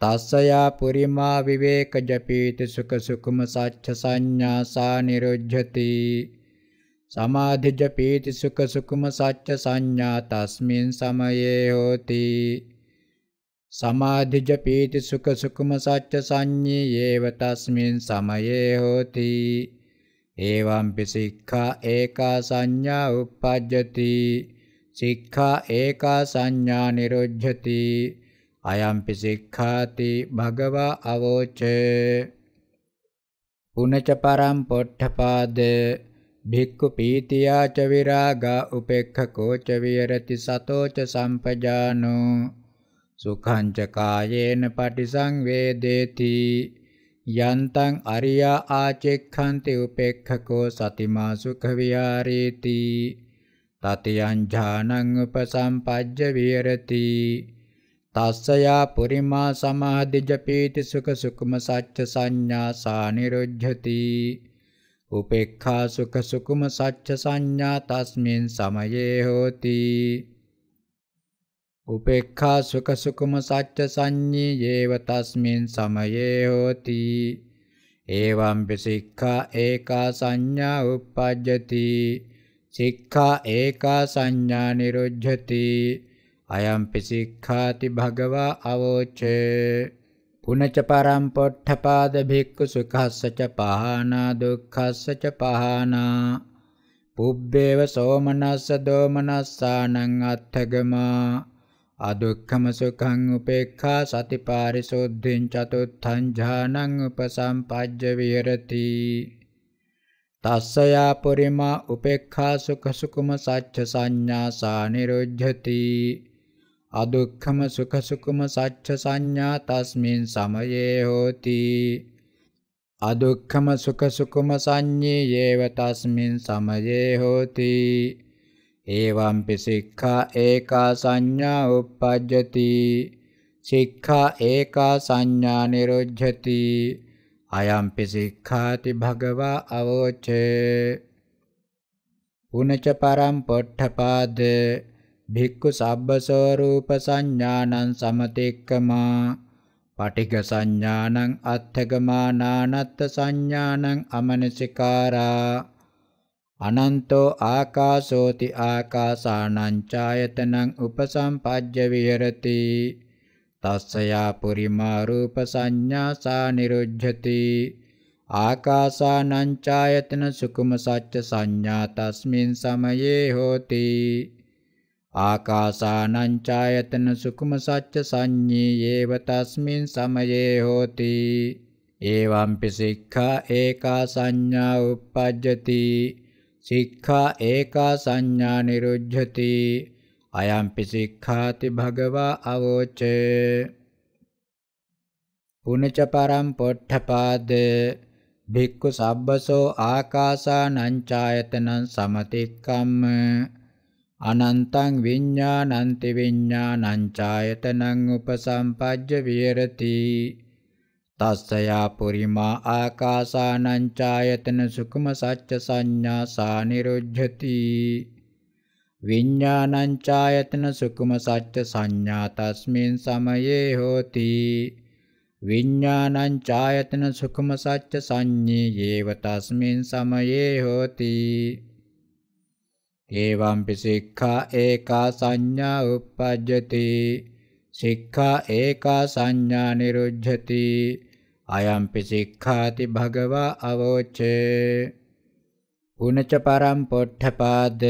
තස්සයා පුරිමා විවේකජ පීති සුඛ සුකුම සච්ච සංඥාසා නිරුජ්ජති සමාධිජ පීති සුඛ සුකුම සච්ච සංඥා තස්මින් සමයේ හෝති. සමාධිජ පීති සුඛ සුකුම සච්ච සංඤී යේව තස්මින් සමයේ හෝති. ඒවම්පි සික්ඛා ඒකා සංඥා uppajjati සික්ඛා ඒකා සංඥා නිරුද්ධති. අයම්පි සික්ඛාති භගවා අවෝචේ. පුනච පරම් පොට්ඨපාද. භික්ඛු පීතියා ච විරාගා උපෙක්ඛකෝ ච විහෙරති සතෝ ච සම්පජානෝ සුඛං ච කායේන පටිසංවේදේති යන්තං අරියා ආචෙක්ඛන්ති උපේක්ඛකෝ සතිමා සුඛ විහාරේති තතියං ඥානං උපසම්පජ්ජ විහෙරති තස්සයා පුරිමා සමාධි ජපීති සුඛ සුකුම සච්ච සංඥා සානිරුද්ධති උපේක්ඛා සුඛ සුකුම සච්ච සංඥා තස්මින් සමයේ හෝති. උපේක්ඛා සුඛ සුකුම සච්ච සංඤී යේව තස්මින් සමයේ හෝති. එවං පිසික්ඛා ඒකා සංඥා uppajjati සික්ඛා ඒකා සංඥා නිරුද්ධති. අයම්පි සික්ඛාති භගවා අවෝචේ. පුනච පරම් පොට්ඨපාද භික්ඛු සුඛස්සච පහනා දුක්ඛස්සච පහනා පුබ්බේව සෝමනස්ස දෝමනස්සානං අත්ථගමා අදුක්ඛම සුඛං උපේක්ඛා සතිපාරිසෝද්ධින් චතුත්ථං ඥානං උපසම්පජ්ජ විහෙරති තස්සයා පුරිමා උපේක්ඛා සුඛ සුකුම සච්ච සංඥා සානිරුද්ධති අදුක්ඛම සුඛ සුකුම සච්ච සංඥා තස්මින් සමයේ හෝති. අදුක්ඛම සුඛ සුකුම සංඤේ යේව තස්මින් සමයේ හෝති. එවං පිසික්ඛා ඒකා සංඥා uppajjati. සික්ඛා ඒකා සංඥා නිරුද්ධති. අයම්පි සික්ඛාති භගවා අවෝචේ. පුනච පරම් පොට්ඨපාද භික්ඛු සබ්බසෝ රූප සංඥානං සමතික්කමා පටිඝ සංඥානං අත්ථගමානානත්ත් සංඥානං අමනසිකාරා අනන්තෝ ආකාශෝති ආකාසානං ඡායතනං උපසම්පජ්ජ විහෙරති තස්සයා පුරිමා රූප සංඥා සා නිරුද්ධති ආකාසානං ඡායතන සුකුම සච්ච සංඥා තස්මින් සමයේ හෝති। ආකාසානං ඡායතන සුකුම සච්ච සංඤී යේව තස්මින් සමයේ හෝති. එවංපි සික්ඛා ඒකා සංඥා uppajjati. සික්ඛා ඒකා සංඥා නිරුද්ධති. අයම්පි සික්ඛාති භගවා අවෝචේ. පුනච පරම් පොට්ඨපාද. භික්ඛු සබ්බසෝ ආකාසානං ඡායතනං සමතික්කම්ම. අනන්තං විඤ්ඤාණන්ති විඤ්ඤාණං ඡායතනං උපසම්පජ්ජ විහෙරති. තස්සයා පුරිමා ආකාසානං ඡායතන සුකුම සච්ච සංඥා සානිරුද්ධති. විඤ්ඤාණං ඡායතන සුකුම සච්ච සංඥා තස්මින් සමයේ හෝති. විඤ්ඤාණං ඡායතන සුකුම සච්ච සංඤේ යේව තස්මින් සමයේ හෝති. ඒවම්පි සික්ඛා ඒකා සංඥා uppajjati සික්ඛා ඒකා සංඥා නිරුද්ධති අයම්පි සික්ඛාති භගවා අවෝචේ පුනච පරම් පොට්ඨපාද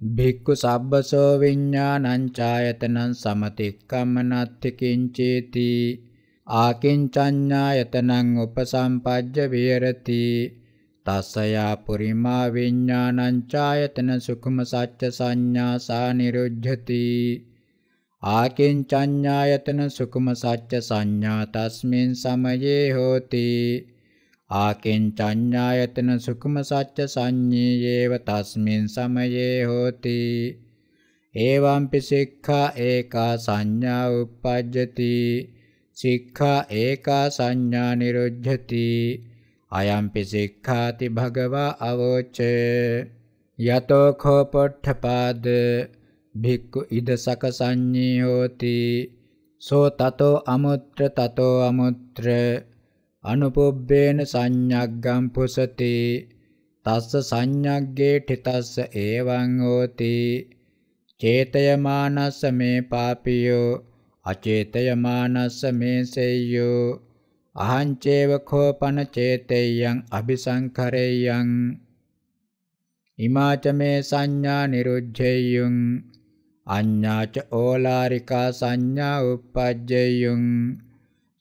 භික්ඛු සබ්බසෝ විඤ්ඤාණං ඡායතනං සමතික්කම්මනත්ති කිංචේති ආකින්චඤ්ඤායතනං උපසම්පජ්ජ විහෙරති තස්සයා පුරිමා විඤ්ඤාණං ඡායතන සුඛම සච්ච සංඥා සානිරුද්ධති ආකින්චඤ්ඤායතන සුඛම සච්ච සංඥා තස්මින් සමයේ හෝති ආකින්චඤ්ඤායතන සුඛම සච්ච සංඤේ යේව තස්මින් සමයේ හෝති එවංපි සික්ඛා ඒකා සංඥා uppajjati සික්ඛා ඒකා සංඥා නිරුද්ධති අයම්පි සික්ඛාති භගවා අවෝචේ। යතෝ khෝ පොට්ඨපාද භික්ඛු ඉද සක සංඤී හෝති සෝ තතෝ අමුත්‍ර තතෝ අමුත්‍ර। අනුපොබ්බේන සංඤග්ගම් පුසති। තස්ස සංඤග්ගේ ඨිතස්ස ඒවං හෝති। චේතයමානස්ස මේ පාපියෝ। අචේතයමානස්ස මේ සෙය්‍යෝ। අහංචේව කෝපන චේතේයං අபிසංකරේයං ඉමාච මේ සංඥා නිරුද්ධේයුං අඤ්ඤාච ඕලාරිකා සංඥා uppajjeyuං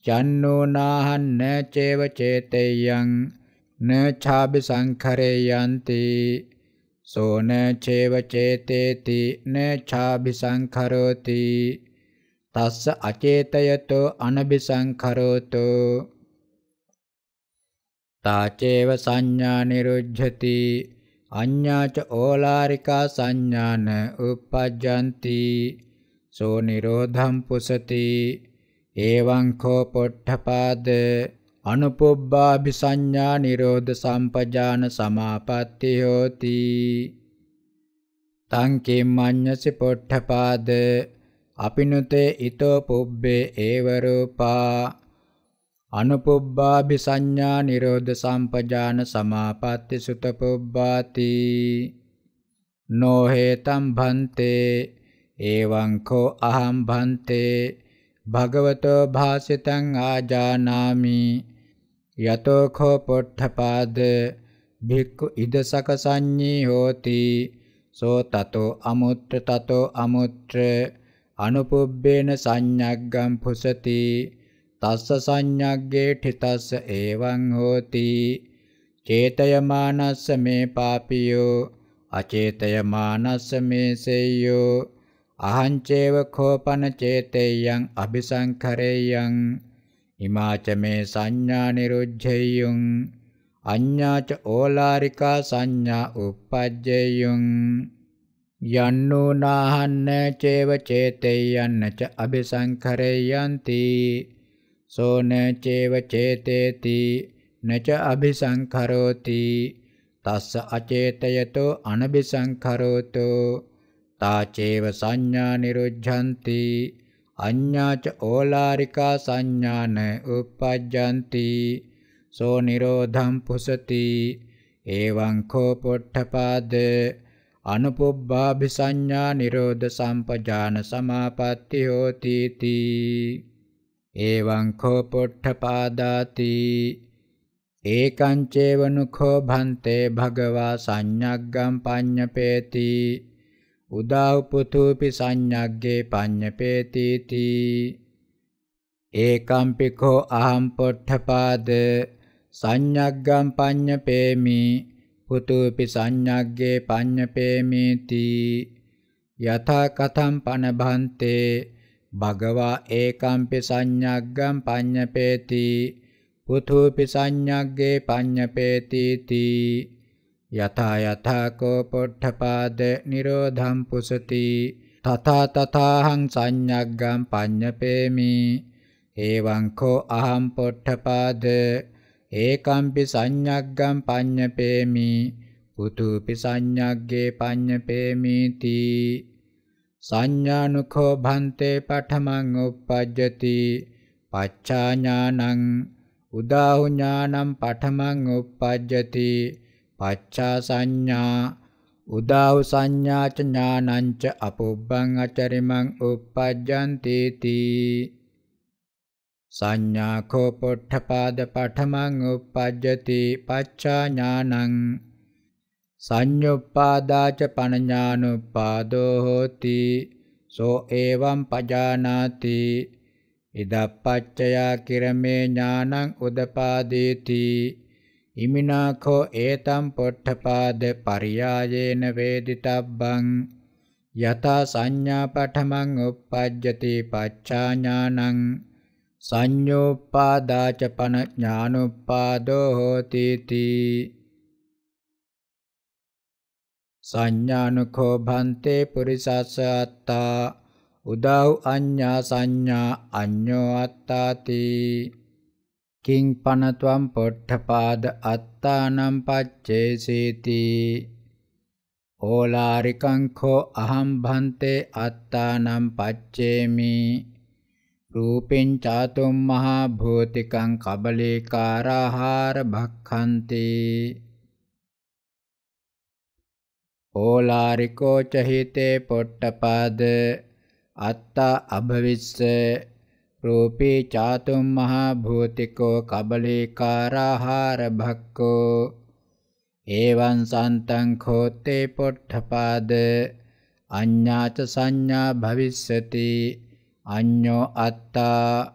චන්නෝ නාහන්න චේව චේතේයං න ඡාබි සංඛරේයන්ති සෝන චේව චේතේති න ඡාබි සංඛරෝති තස්ස අචේතයතෝ අනබිසංඛරෝතෝ තාචේව සංඥා නිරුද්ධති. අඤ්ඤාච ඕලාරිකා සංඥාන uppajjanti සෝ නිරෝධම් පුසති. එවං කෝ පොට්ඨපාද. අනුපොබ්බාභි සංඥා නිරෝධ සම්පජාන සමාපatti හෝති. තං කිම්මඤ්ඤසි පොට්ඨපාද. අපිනුතේ ඊතෝ පුබ්බේ ඒව රූපා අනුපුබ්බාභි සංඥා නිරෝධ සම්පජාන සමාපatti සුත පුබ්බාති නොහේතම් භන්තේ එවං කෝ අහම් භන්තේ භගවතෝ භාසිතං ආජානාමි. යතෝ කෝ පොට්ඨපාද භික්ඛු ඉදසක සංඤී හෝති. සෝ තතෝ අමුත්‍ර තතෝ අමුත්‍ර අනුපුබ්බේන සංඤග්ගම් පුසති තස්ස සංඤග්ගේ ඨිතස්ස එවං හෝති. චේතයමානස්ස මේ පාපියෝ අචේතයමානස්ස මේ සෙය්‍යෝ. අහංචේව කෝපන චේතේයං අபிසංකරේයං ඉමාච මේ සංඥා නිරුද්ධේයුං අඤ්ඤාච ඕලාරිකා සංඥා යන්නෝ නාහන්න චේව චේතේයන්න ච අபிසංකරේයන්ති සෝන චේව චේතේති නච අபிසංකරෝති තස්ස අචේතයතෝ අනபிසංකරෝතෝ තාචේව සංඥා නිරුද්ධಂತಿ අඤ්ඤාච ඕලාරිකා සංඥාන උපජ්ජಂತಿ සෝ නිරෝධම් පුසති එවං කෝ පොට්ඨපාදේ අනුපොබ්බාභි සංඥා නිරෝධ සම්පජාන සමාපatti හෝති තී එවං කෝ පොට්ඨපාදාති ඒකං චේවනුඛෝ භන්තේ භගවා සංඤග්ගම් පඤ්ඤපේති උදාව් පුතුපි සංඤග්ගේ පඤ්ඤපේති තී ඒකම්පිකෝ අහම් පොට්ඨපාද සංඤග්ගම් පඤ්ඤපේමි පුතුපි සංඤග්ගේ පඤ්ඤපේමි තී යථා කතම් පන භන්තේ භගවා ඒකම්පි සංඤග්ගම් පඤ්ඤපේති. පුතුපි සංඤග්ගේ පඤ්ඤපේති තී යථා යථාකෝ පොට්ඨපාද නිරෝධම් පුසති. තථා තථාහං සංඤග්ගම් පඤ්ඤපේමි. එවං කෝ අහම් පොට්ඨපාද ඒකම්පි සංඤග්ගම් පඤ්ඤපේමි පුතුපි සංඤග්ගේ පඤ්ඤපේමි තී. සංඥානුකෝ භන්තේ පඨමං uppajjati පච්චා ඥානං උදාහු ඥානං පඨමං uppajjati පච්චා සංඥා උදාහු සංඥා ච ඥානං ච අපුබ්බං අචරිමං uppajjanti තී සංඥා කෝ පොට්ඨපාද පඨමං uppajjati පච්චා ඥානං සංයුප්පාදාච පඤ්ඤානුපාදෝ හෝති සෝ එවං පජානාති ඉදප්පච්චයා කිරමේ ඥානං උදපාදීති ඉමිනාකෝ ඒතම් පොට්ඨපාද පරියායේන වේදිතබ්බං යතා සංඥා පඨමං uppajjati පච්චා ඥානං සංයෝපාදාච පන ඥානුපාදෝ හෝති තී සංඥානුකෝ භන්තේ පුරිසස්ස අත්තා උදව් අඤ්ඤා සංඥා අඤ්ඤෝ අත්තාති කිං පනත්වම් පොට්ඨපාද අත්තානම් පච්චේසීති ඕලාරිකං khෝ අහම් භන්තේ අත්තානම් පච්චේමි රූපෙන් චාතුම් මහා භූතිකං කබලේකාරාහාර භක්ඛන්ති. ඕලාරිකෝ චහිතේ පොට්ටපාද අත්තා අභවිස්ස රූපේ චාතුම් මහා භූතිකෝ කබලේකාරාහාර භක්කෝ එවං සන්තං khෝත්තේ පොට්ඨපාද අඤ්ඤාච සංඥා භවිස්සති. අඤ්ඤෝ අත්තා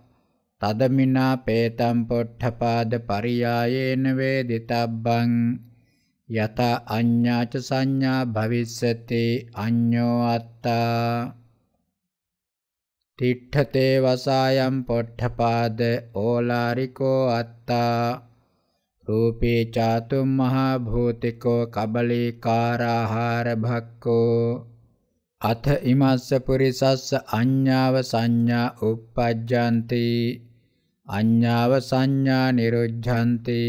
තදමිනා පේතම් පොට්ඨපාද පරියායේන වේදිතබ්බං යත අඤ්ඤාච සංඥා භවිස්සති අඤ්ඤෝ අත්තා තිට්ඨතේ වසායම් පොට්ඨපාද ඕලාරිකෝ අත්තා රූපේ චාතුම් මහා භූතිකෝ කබලීකාරාහාර භක්කෝ අත ඉමස්ස පුරිසස්ස අඤ්ඤාව සංඥා uppajjanti අඤ්ඤාව සංඥා නිරුද්ධಂತಿ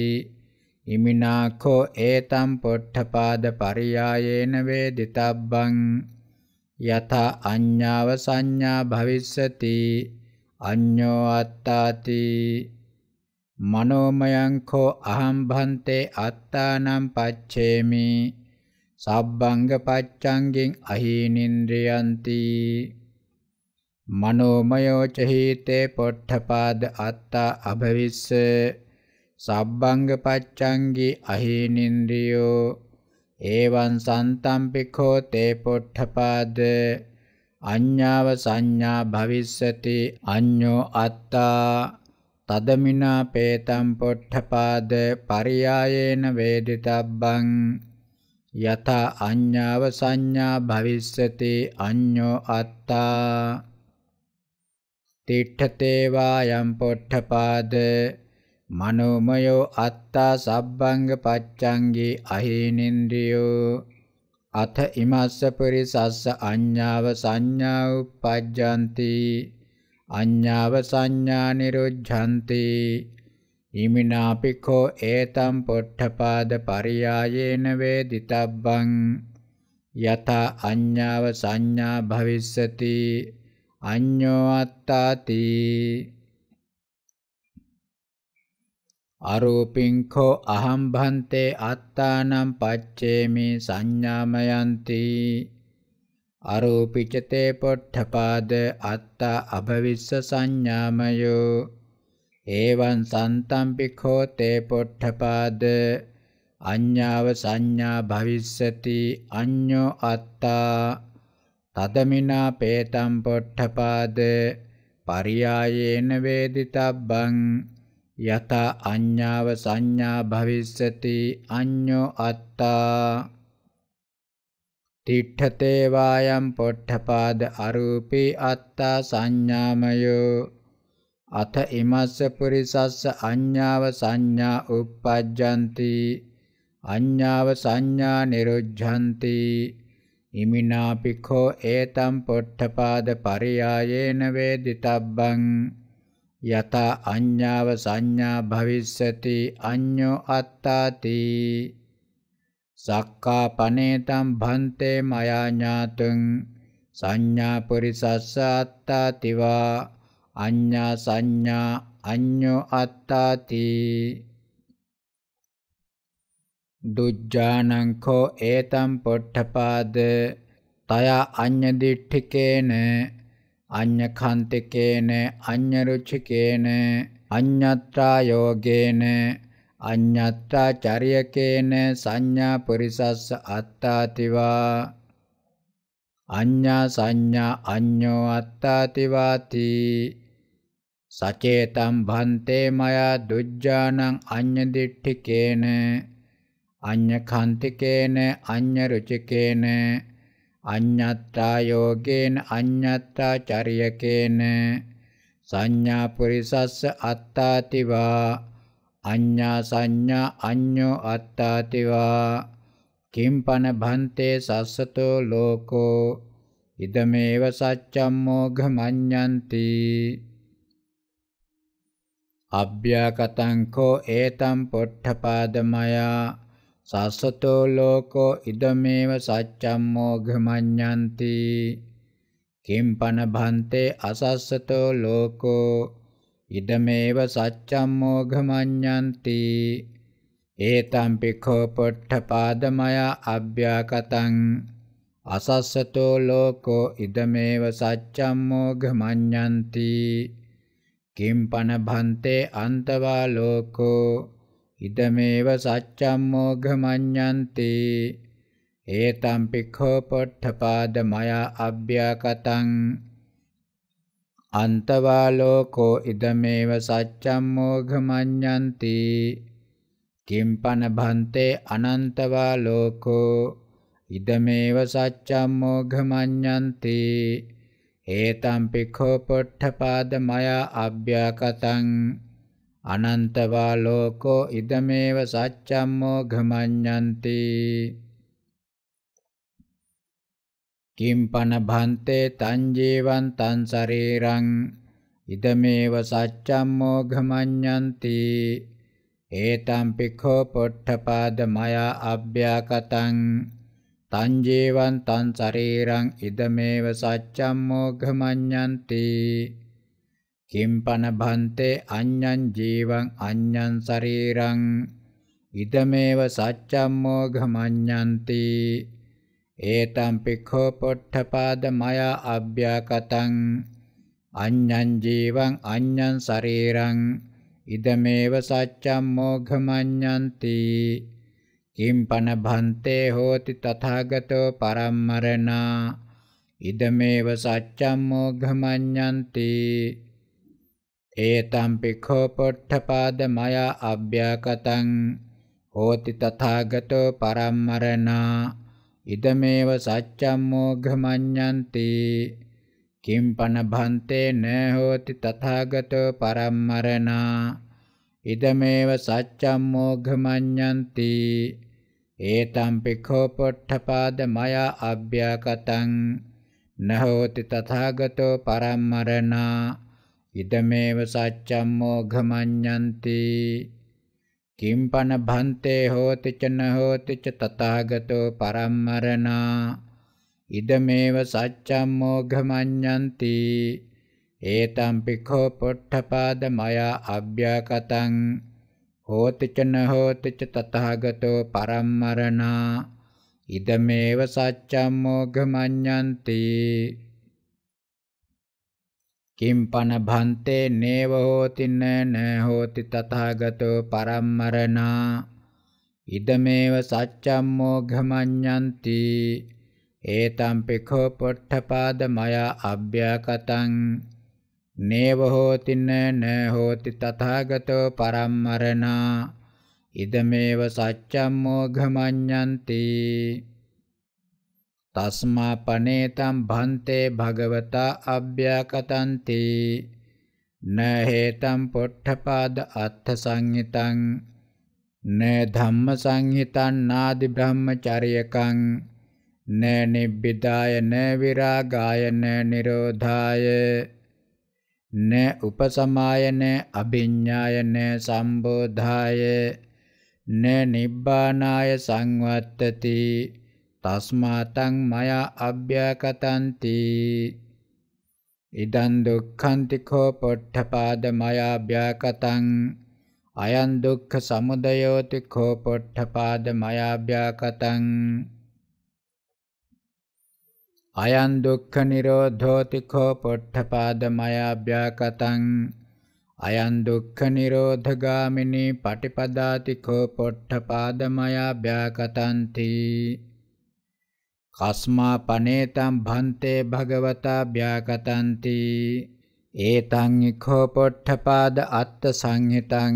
ඉමිනාකෝ ඒතම් පොට්ඨපාද පරියායේන වේදිතබ්බං යත අඤ්ඤාව සංඥා භවිස්සති අඤ්ඤෝ අත්තාති මනෝමයං කෝ අහං භන්තේ අත්තානම් පච්චේමි සබ්බංග පච්චංගෙන් අහීනින්ද්‍රයන්ති. මනෝමයෝ චහිතේ පොට්ඨපාද අත්තා අභවිස්ස. සබ්බංග පච්චංගි අහීනින්ද්‍රියෝ. ඒවං සන්තම්පිකෝ තේ පොට්ඨපාද. අඤ්ඤාව සංඥා භවිස්සති අඤ්ඤෝ අත්තා. තදමිනා පේතම් පොට්ඨපාද පරියායේන වේදිතබ්බං. යත අඤ්ඤාව සංඥා භවිස්සති අඤ්ඤෝ අත්තා. තිට්ඨතේ වායම් පොට්ඨපාද මනෝමයෝ අත්තා සබ්බංග පච්චංගි අහීනින්ද්‍රියෝ. අත ඉමස්ස පුරිසස්ස අඤ්ඤාව සංඥා උප්පජ්ජಂತಿ අඤ්ඤාව සංඥා නිරුද්ධಂತಿ. ඉමිනාපිකෝ ඒතම් පොට්ඨපාද පරියායේන වේදිතබ්බං යත අඤ්ඤාව සංඥා භවිස්සති අඤ්ඤෝ අත්තාති අරූපින්ඛෝ අහම් භන්තේ අත්තානම් පච්චේමි සංඥාමයන්ති අරූපිචතේ පොට්ඨපාද අත්තා අභවිස්ස සංඥාමයෝ ඒවං සන්තම්පිඛෝ තේ පොට්ඨපාද। අඤ්ඤාව සංඥා භවිස්සති අඤ්ඤෝ අත්තා। තදමිනා පේතම් පොට්ඨපාද। පරියායේන වේදිතබ්බං। යත අඤ්ඤාව සංඥා භවිස්සති අඤ්ඤෝ අත්තා। තිට්ඨතේ වායම් පොට්ඨපාද අරූපී අත්තා සංඥාමයෝ। අත ඉමස්ස පුරිසස්ස අඤ්ඤාව සංඥා uppajjanti අඤ්ඤාව සංඥා නිරුද්ධಂತಿ ඉමිනාපිකෝ ඒතම් පොට්ඨපාද පරියායේන වේදිතබ්බං යත අඤ්ඤාව සංඥා භවිස්සති අඤ්ඤෝ අත්තාති. සක්කා පනේතම් භන්තේ මයා ඥාතුං සංඥා පුරිසස්ස අත්තාතිවා. අඤ්ඤා සංඥා අඤ්ඤෝ අත්තාති දුජ්ජානං කෝ ඒතම් පොට්ඨපාද තය අඤ්ඤ දිට්ඨිකේන අඤ්ඤඛන්තිකේන අඤ්ඤරුචිකේන අඤ්ඤත්‍රා යෝගේන අඤ්ඤත්‍රා චර්යකේන සංඥා පුරිසස්ස අත්තාතිවා අඤ්ඤා සංඥා අඤ්ඤෝ අත්තාතිවාති සචේතම් භන්තේ මයා දුජ්ජානං අඤ්ඤ දිට්ඨිකේන අඤ්ඤඛන්තිකේන අඤ්ඤරුචිකේන අඤ්ඤත්තා යෝගේන අඤ්ඤත්තා චරියකේන සංඥා පුරිසස්ස අත්තාතිවා අඤ්ඤා සංඥා අඤ්ඤෝ අත්තාතිවා කිම්පන භන්තේ සස්සතෝ ලෝකෝ ඉදමේව සච්ඡම් මෝඝමඤ්ඤන්ති। අභ්‍යාකතං කෝ ඒතම් පොට්ඨපාදමයා සස්සතෝ ලෝකෝ ඉදමේව සච්ඡම් මෝඝමඤ්ඤන්ති. කිම්පන භන්තේ අසස්සතෝ ලෝකෝ ඉදමේව සච්ඡම් මෝඝමඤ්ඤන්ති. ඒතම් පිඛෝ පොට්ඨපාදමය අභ්‍යාකතං අසස්සතෝ ලෝකෝ ඉදමේව සච්ඡම් මෝඝමඤ්ඤන්ති. කිම්පන භන්තේ අන්තවා ලෝකෝ ඉදමේව සච්ඡම් මෝඝමඤ්ඤන්ති ඒතම් පික්ඛෝ පොට්ඨපාද මයා අභ්‍යාකතං අන්තවා ලෝකෝ ඉදමේව සච්ඡම් මෝඝමඤ්ඤන්ති කිම්පන භන්තේ අනන්තවා ලෝකෝ ඉදමේව සච්ඡම් මෝඝමඤ්ඤන්ති ඒතම් පික්ඛෝ පොට්ඨපාද මයා අභ්‍යාකතං අනන්තවා ලෝකෝ ඉදමේව සච්චම්මෝ ගමඤ්ඤන්ති කිම්පන භන්තේ තං ජීවං තං ශරීරං ඉදමේව සච්චම්මෝ ගමඤ්ඤන්ති ඒතම් පිඛෝ පොට්ඨපාද මයා අභ්‍යාකතං තං ජීවං තං ශරීරං ඉදමේව සච්චම්මෝ ගමඤ්ඤන්ති කිම්පන භන්තේ අඤ්ඤං ජීවං අඤ්ඤං ශරීරං ඉදමේව සච්චම්මෝ ගමඤ්ඤන්ති ඒතම් පිඛෝ පොට්ඨපාද මයා අභ්‍යාකතං අඤ්ඤං ජීවං අඤ්ඤං ශරීරං ඉදමේව සච්චම්මෝ ගමඤ්ඤන්ති කිම්පන භන්තේ හෝති තථාගතෝ පරම්මරණා ඉදමේව සච්චම්මෝ ගමඤ්ඤන්ති ඒතම්පි කෝපොට්ඨපාද මයා අභ්‍යාකතං හෝති තථාගතෝ පරම්මරණා ඉදමේව සච්චම්මෝ ගමඤ්ඤන්ති කිම්පන භන්තේ න හෝති තථාගතෝ පරම්මරණා ඉදමේව සච්චම්මෝ ගමඤ්ඤන්ති ඒතම්පි කෝපොට්ඨපාද මයා අභ්‍යාකතං නහෝති තථාගතෝ පරම්මරණා ඉදමේව සච්චම්මෝ ගමඤ්ඤන්ති කිම්පන භන්තේ හෝති ච න හෝති ච තථාගතෝ පරම්මරණා ඉදමේව සච්චම්මෝ ගමඤ්ඤන්ති ඒතම් පිඛෝ පොට්ඨපාද මයා අභ්‍යාකතං හෝති ච න හෝති ච තථාගතෝ පරම්මරණා ඉදමේව සච්චම්මෝ ගමඤ්ඤන්ති කිම්පන භන්තේ නේව හෝති න හෝති තථාගතෝ පරම්මරණා ඉදමේව සච්චම්මෝ ගමඤ්ඤන්ති ඒතම් පිඛෝ පොට්ඨපාද මයා අභ්‍යාකතං නේව හෝති න හෝති තථාගතෝ පරම්මරණා ඉදමේව සච්චම්මෝ ගමඤ්ඤන්ති තස්මා පනේතම් භන්තේ භගවතා අභ්‍යාකතන්ති න හේතම් පොට්ඨපාද අත්ථ සංහිතං න ධම්ම සංහිතං නාදි බ්‍රහ්මචර්යකං න නිබ්බිදාය න විරාගාය න නිරෝධාය න උපසමාය න අභිඤ්ඤාය න සම්බෝධාය න නිබ්බානාය සංවත්තති තස්මාතං මයා අභ්‍යාකතන්ති ඉදං දුක්ඛන්ති කෝ පොට්ඨපාද මයා අභ්‍යාකතං. අයං දුක්ඛ සමුදයෝති කෝ පොට්ඨපාද මයා අභ්‍යාකතං. අයං දුක්ඛ නිරෝධෝති කෝ පොට්ඨපාද මයා අභ්‍යාකතං අයං දුක්ඛ නිරෝධගාමිනී පටිපදාති කෝ පොට්ඨපාද මයා අභ්‍යාකතන්ති කස්මා පනේතම් භන්තේ භගවතා භ්‍යාකතන්ති ඒතං ඉඛෝ පොට්ඨපාද අත්ත සංහිතං।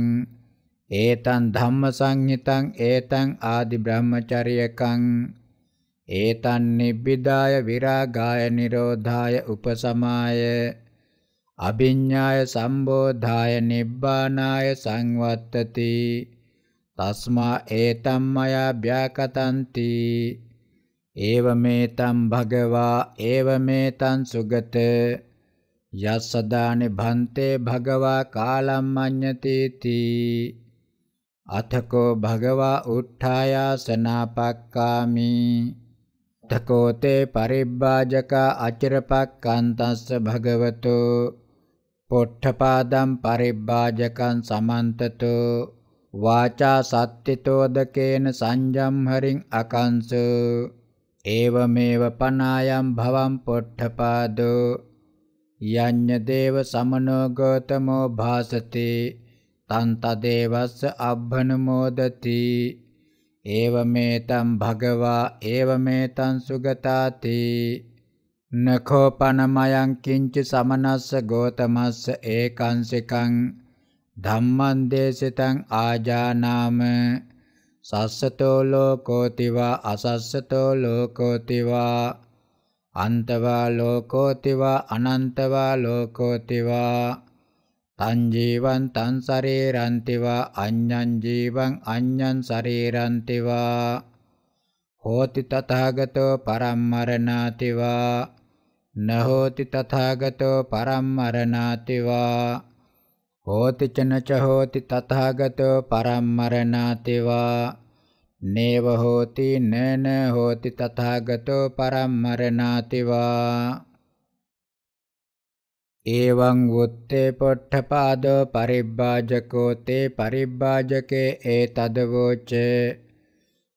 ඒතං ධම්ම සංහිතං ඒතං ආදි බ්‍රහ්මචර්යකං। ඒතං නිබ්බිදාය විරාගාය නිරෝධාය උපසමාය අභිඤ්ඤාය සම්බෝධාය නිබ්බානාය සංවත්තති තස්මා ඒතම් මයා භ්‍යාකතන්ති ඒවමේතම් භගවා ඒවමේතං සුගත යස්සදානි භන්තේ භගවා කාලම් මඤ්ඤති අතකෝ භගවා උත්ථායාසනාපක්කාමි තකෝතේ පරිබ්බාජකා අචිරපක්කන්තස්ස භගවතෝ පොට්ඨපාදම් පරිබ්බාජකං සමන්තතෝ වාචා සත්තිතෝදකේන සංජම්හරින් අකංසෝ ඒවමේව පනායම් භවම් පොට්ඨපාදෝ යඤ්ඤ දේව සමනෝ ගෝතමෝ භාසති තන් තදේවස්ස අබ්බනමෝදති ඒවමේතම් භගවා ඒවමේතං සුගතාති නඛෝ පනමයං කිංච සමනස්ස ගෝතමස්ස ඒකංසිකං ධම්මං දේශිතං ආජානාම සස්සතෝ ලෝකෝතිවා අසස්සතෝ ලෝකෝතිවා අන්තවා ලෝකෝතිවා අනන්තවා ලෝකෝතිවා තං ජීවං තං ශරීරන්තිවා අඤ්ඤං ජීවං අඤ්ඤං ශරීරන්තිවා හෝති තථාගතෝ පරම්මරණාතිවා. නහෝති තථාගතෝ පරම්මරණාතිවා. හෝති චනච හෝති තථාගතෝ පරම්මරණාතිවා. නේව හෝති නන හෝති තථාගතෝ පරම්මරණාතිවා. එවං වුත්තේ පොට්ඨපාදෝ පරිබ්බාජකෝ තේ පරිබ්බාජකේ ඒතදවෝච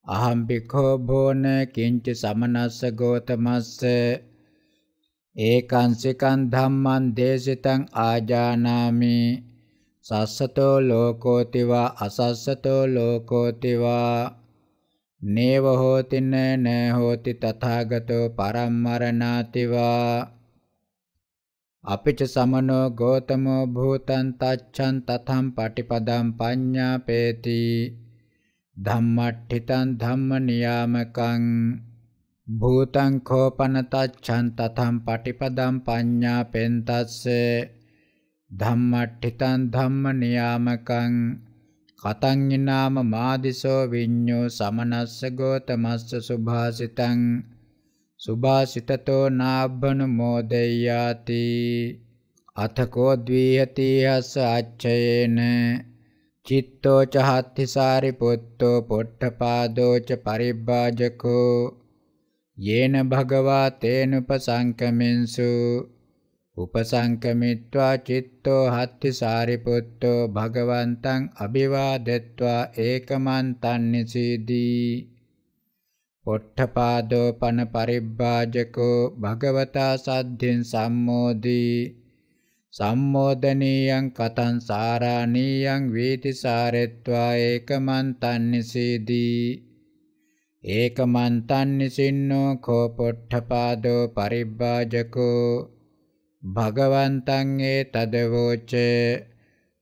අහම් පිඛෝ භෝන කිංච සමනස්ස ගෝතමස්ස ඒකංසිකං ධම්මං දේශිතං ආජානාමි සස්සතෝ ලෝකෝතිවා අසස්සතෝ ලෝකෝතිවා නේව හෝති න හෝති තථාගතෝ පරම්මරණාතිවා අපිච සමනෝ ගෝතමෝ භූතං තච්ඡං තතං පටිපදං පඤ්ඤාපේති ධම්මට්ඨිතං ධම්ම නියාමකං භූතං කෝපන තච්ඡං තතං පටිපදං පඤ්ඤාපෙන්තස්ස ධම්මට්ඨිතං ධම්ම නියාමකං කතං ිනාම මාදිසෝ විඤ්ඤෝ සමනස්ස ගෝතමස්ස සුභාසිතං සුභාසිතතෝ නාබ්බන මෝදෙය්‍යාති. අතකෝ ද්විහති හස්ස අච්ඡයේන. චිත්තෝ ච හත්ති සාරිපුත්තෝ පොට්ඨපාදෝ ච පරිබ්බාජකෝ. යේන භගවා තේන උපසංකමෙන්සු උපසංකමිත්වා චිත්තෝ හත්ති සාරිපුත්තෝ භගවන්තං අභිවාදෙත්වා ඒකමන්තං නිසීදී පොට්ඨපාදෝ පන පරිබ්බාජකෝ භගවතා සද්ධින් සම්මෝදී සම්මෝදනීයං කතං සාරාණීයං වීති සාරෙත්වා ඒකමන්තං නිසීදී ඒකමන්තං නිසින්නෝ කෝ පොට්ඨපාදෝ පරිබ්බාජකෝ භගවන්තං ඒ තදවෝච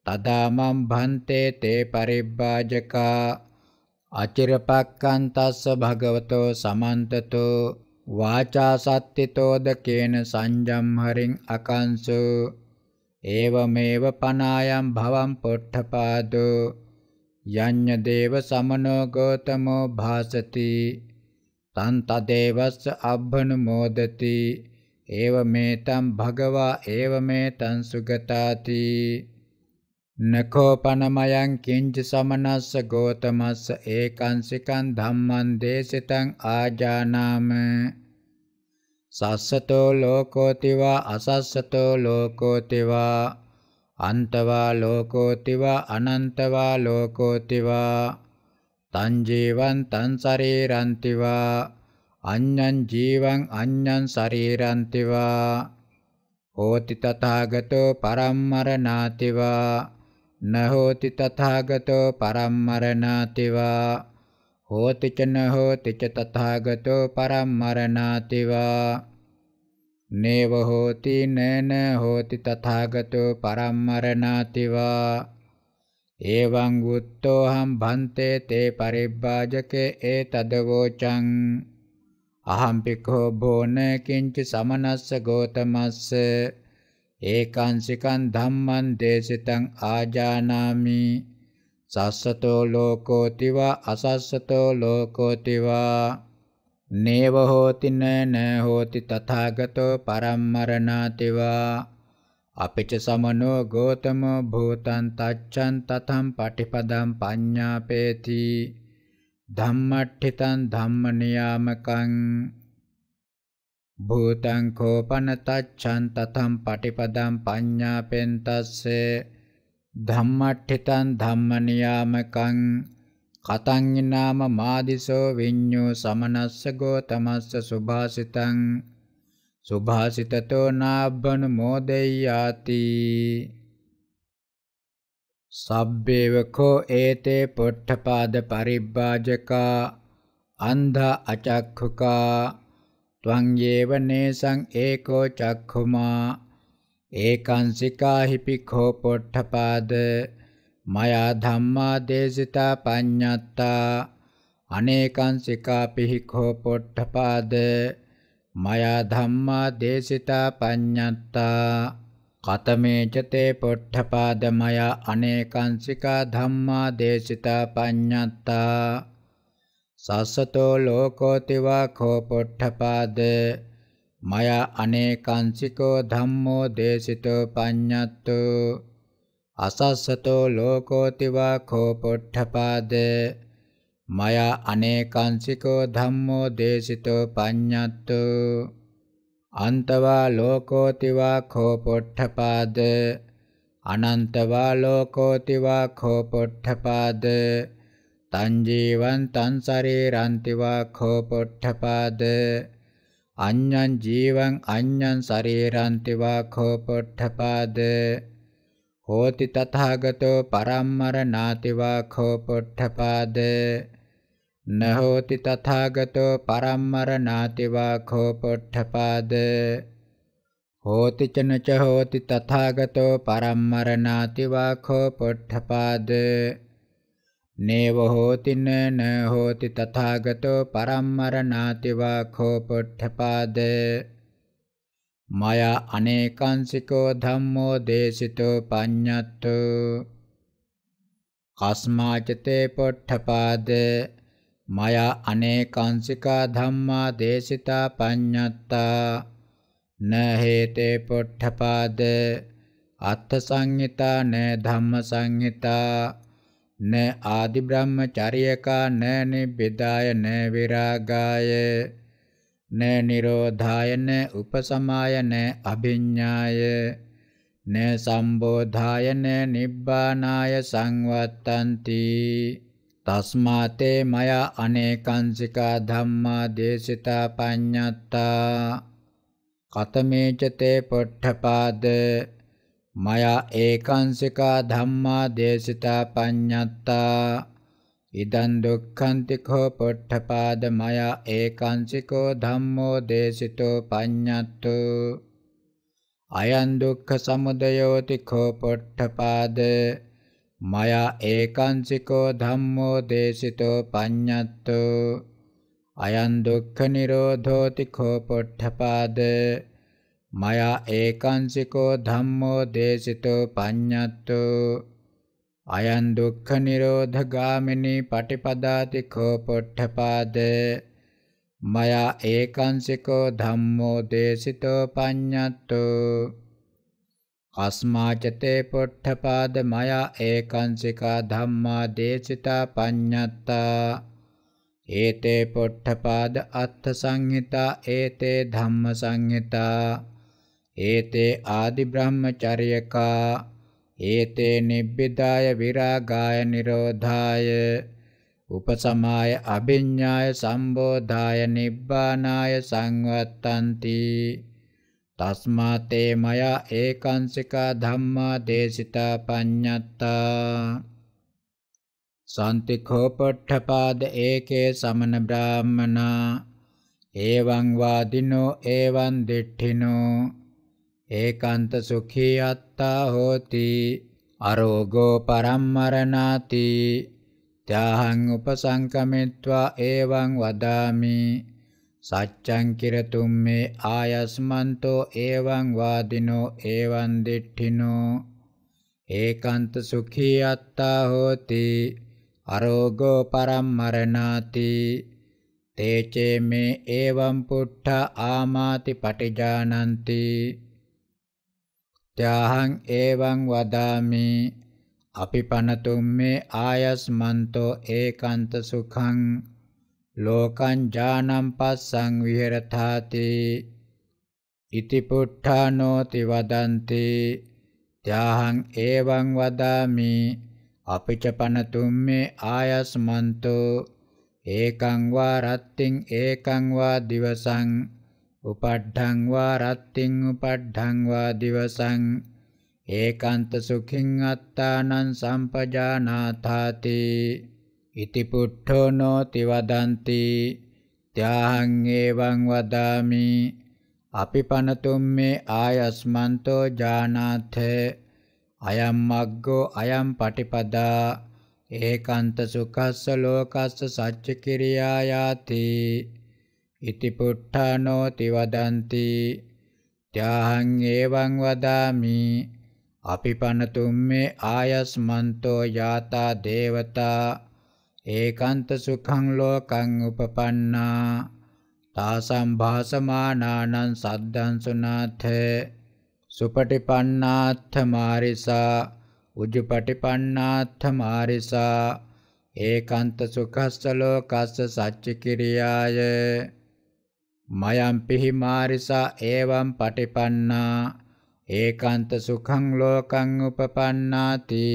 තදාමම් භන්තේ තේ පරිබ්බාජකා අචිරපක්කන්තස්ස භගවතෝ සමන්තතෝ වාචා සත්තිතෝද කේන සංජම්හරින් අකංසු ඒවමේව පනායම් භවම් පොට්ඨපාදෝ යඤ්ඤ දේව සමනෝ ගෝතමෝ භාසති තන් තදේවස්ස අබ්බනුමෝදති ඒවමේතම් භගවා ඒවමේතං සුගතාති නකෝපනමයං කිංච සමනස්ස ගෝතමස්ස ඒකංසිකං ධම්මං දේශිතං ආජානාම. සස්සතෝ ලෝකෝතිවා අසස්සතෝ ලෝකෝතිවා අන්තවා ලෝකෝතිවා අනන්තවා ලෝකෝතිවා තං ජීවං තං ශරීරන්තිවා අඤ්ඤං ජීවං අඤ්ඤං ශරීරන්තිවා හෝති තථාගතෝ පරම්මරණාතිවා නහෝති තථාගතෝ පරම්මරණාතිවා. හෝති ච නහෝති ච තථාගතෝ පරම්මරණාතිවා. නේව හෝති නන හෝති තථාගතෝ පරම්මරණාතිවා. එවං උත්තෝහම් භන්තේ තේ පරිබ්බාජකේ ඒ තදවෝචං. අහම්පිකෝ බෝන කිංච සමනස්ස ගෝතමස්ස. ඒකාංශිකං ධම්මං දේශිතං ආජානාමි. සස්සතෝ ලෝකෝතිවා අසස්සතෝ ලෝකෝතිවා. නේව හෝති න හෝති තථාගතෝ පරම්මරණාතිවා. අපිච සමනෝ ගෝතමෝ භූතං තච්ඡං තතං පටිපදං පඤ්ඤාපේති. ධම්මට්ඨිතං ධම්ම නියාමකං භූතං කෝපන තච්ඡං තතං පටිපදං පඤ්ඤාපෙන්තස්සේ ධම්මට්ඨිතං ධම්ම නියාමකං කතං නාම මාදිසෝ විඤ්ඤෝ සමනස්ස ගෝතමස්ස සුභාසිතං සුභාසිතතෝ නාබ්බන මෝදෙය්‍යාති සබ්බේවකෝ ඒතේ පොට්ඨපාද පරිබ්බාජකා අන්ධ අචක්ඛුකා ත්වං යේව නේසං ඒකෝ චක්ඛුමා ඒකංසිකා හිපිඛෝ පොට්ඨපාද මයා ධම්මා දේශිතා පඤ්ඤත්තා අනේකංසිකා පිහිඛෝ පොට්ඨපාද මයා ධම්මා දේශිතා පඤ්ඤත්තා කතමේචතේ පොට්ඨපාදමය අනේකංසිකා ධම්මා දේශිතා පඤ්ඤත්තා සස්සතෝ ලෝකෝතිවා කෝ පොට්ඨපාද මය අනේකංසිකෝ ධම්මෝ දේශිතෝ පඤ්ඤත්තෝ අසස්සතෝ ලෝකෝතිවා කෝ පොට්ඨපාද මය අනේකංසිකෝ ධම්මෝ දේශිතෝ පඤ්ඤත්තෝ අන්තවා ලෝකෝතිවා කෝ පොට්ඨපාද අනන්තවා ලෝකෝතිවා කෝ පොට්ඨපාද තං ජීවං තං ශරීරන්තිවා කෝ පොට්ඨපාද අඤ්ඤං ජීවං අඤ්ඤං ශරීරන්තිවා කෝ පොට්ඨපාද හෝති තථාගතෝ පරම්මරණාතිවා කෝ පොට්ඨපාද නහෝති තථාගතෝ පරම්මරණාතිවා කෝ පොට්ඨපාද හෝති චනච හෝති තථාගතෝ පරම්මරණාතිවා කෝ පොට්ඨපාද නේව හෝති න හෝති තථාගතෝ පරම්මරණාතිවා කෝ පොට්ඨපාද මය අනේකංසිකෝ ධම්මෝ දේශිතෝ පඤ්ඤත්තෝ කස්මාචතේ පොට්ඨපාද මය අනේකංසිකා ධම්මා දේශිතා පඤ්ඤත්තා න හේතේ පොට්ඨපාද අත්ථ සංහිතා න ධම්ම සංහිතා න ආදි බ්‍රහ්මචර්යකා න නිබ්බිදාය න විරාගාය. න නිරෝධාය න උපසමාය න අභිඤ්ඤාය. න සම්බෝධාය න නිබ්බානාය සංවත්තಂತಿ තස්මාතේ මය අනේකංසිකා ධම්මා දේශිතා පඤ්ඤත්තා. කතමේච තේ පොට්ඨපාද මය ඒකංසිකා ධම්මා දේශිතා පඤ්ඤත්තා. ඉදං දුක්ඛන්ති කෝ පොට්ඨපාද මය ඒකංසිකෝ ධම්මෝ දේශිතෝ පඤ්ඤත්තෝ. අයං දුක්ඛ සමුදයෝති කෝ පොට්ඨපාද මය ඒකංසිකෝ ධම්මෝ දේශිතෝ පඤ්ඤත්තෝ. අයං දුක්ඛ නිරෝධෝති කෝ පොට්ඨපාද මය ඒකංසිකෝ ධම්මෝ දේශිතෝ පඤ්ඤත්තෝ අයං දුක්ඛ නිරෝධ ගාමිනී පටිපදාති කෝ පොට්ඨපාද මය ඒකංසිකෝ ධම්මෝ දේශිතෝ පඤ්ඤත්තෝ කස්මාචතේ පොට්ඨපාද මය ඒකංසිකා ධම්මා දේශිතා පඤ්ඤත්තා ඒතේ පොට්ඨපාද අත්ථ සංහිතා ඒතේ ධම්ම සංහිතා ඒතේ ආදි බ්‍රහ්මචර්යකා ඒතේ නිබ්බිදාය විරාගාය නිරෝධාය උපසමාය අභිඤ්ඤාය සම්බෝධාය නිබ්බානාය සංවත්තಂತಿ තස්මාතේ මය ඒකංසිකා ධම්මා දේශිතා පඤ්ඤත්තා. සම්තිඛෝපට්ඨපාද ඒකේ සමන බ්‍රාහ්මනා එවං වාදිනෝ එවං දිට්ඨිනෝ. ඒකාන්ත සුඛී අත්තා හෝති අරෝගෝ පරම්මරණාති ත්‍යාහං උපසංකමිත්වා එවං වදාමි. සච්ඡං කිරතුම්මේ ආයස්මන්තෝ එවං වාදිනෝ එවං දිට්ඨිනෝ. ඒකාන්ත සුඛී අත්තා හෝති අරෝගෝ පරම්මරණාති. තේචේ මේ එවං පුට්ඨ ආමාති පටිජානಂತಿ. ත්‍යාහං එවං වදාමි। අපි පනතුම්මේ ආයස්මන්තෝ ඒකාන්ත සුඛං। ලෝකං ඥානං පස්සං විහෙරතාති ඉති පුට්ඨානෝති වදන්ති। ත්‍යාහං එවං වදාමි। අපිච පනතුම්මේ ආයස්මන්තෝ ඒකං වා රත්තිං ඒකං වා දිවසං। උපඩ්ඩං වා රත්තිං උපඩ්ඩං වා දිවසං ඒකාන්ත සුඛින් අත්තානං සම්පජානාථාති ඉති පුට්ඨෝ නොති වදಂತಿ ත්‍යාහං එවං වදාමි අපි පනතුම්මේ ආයස්මන්තෝ ජානාථ අයම් මග්ගෝ අයම් පටිපදා ඒකාන්ත සුඛස්ස ලෝකස්ස සච්ච කිරියායාති ඉති පුට්ඨානෝ තිවදಂತಿ ත්‍යාහං එවං වදාමි අපි පනතුම්මේ ආයස්මන්තෝ යාතා දේවතා ඒකාන්ත සුඛං ලෝකං උපපන්නා තාසම් භාසමානානං සද්දං සුනාථ සුපටිපන්නාත්ථ මාරිසා උජුපටිපන්නාත්ථ මාරිසා ඒකාන්ත සුඛස්ස ලෝකස්ස සච්ච කිරියාය මයම් පිහි මාරිසා එවං පටිපන්නා ඒකාන්ත සුඛං ලෝකං උපපන්නාති.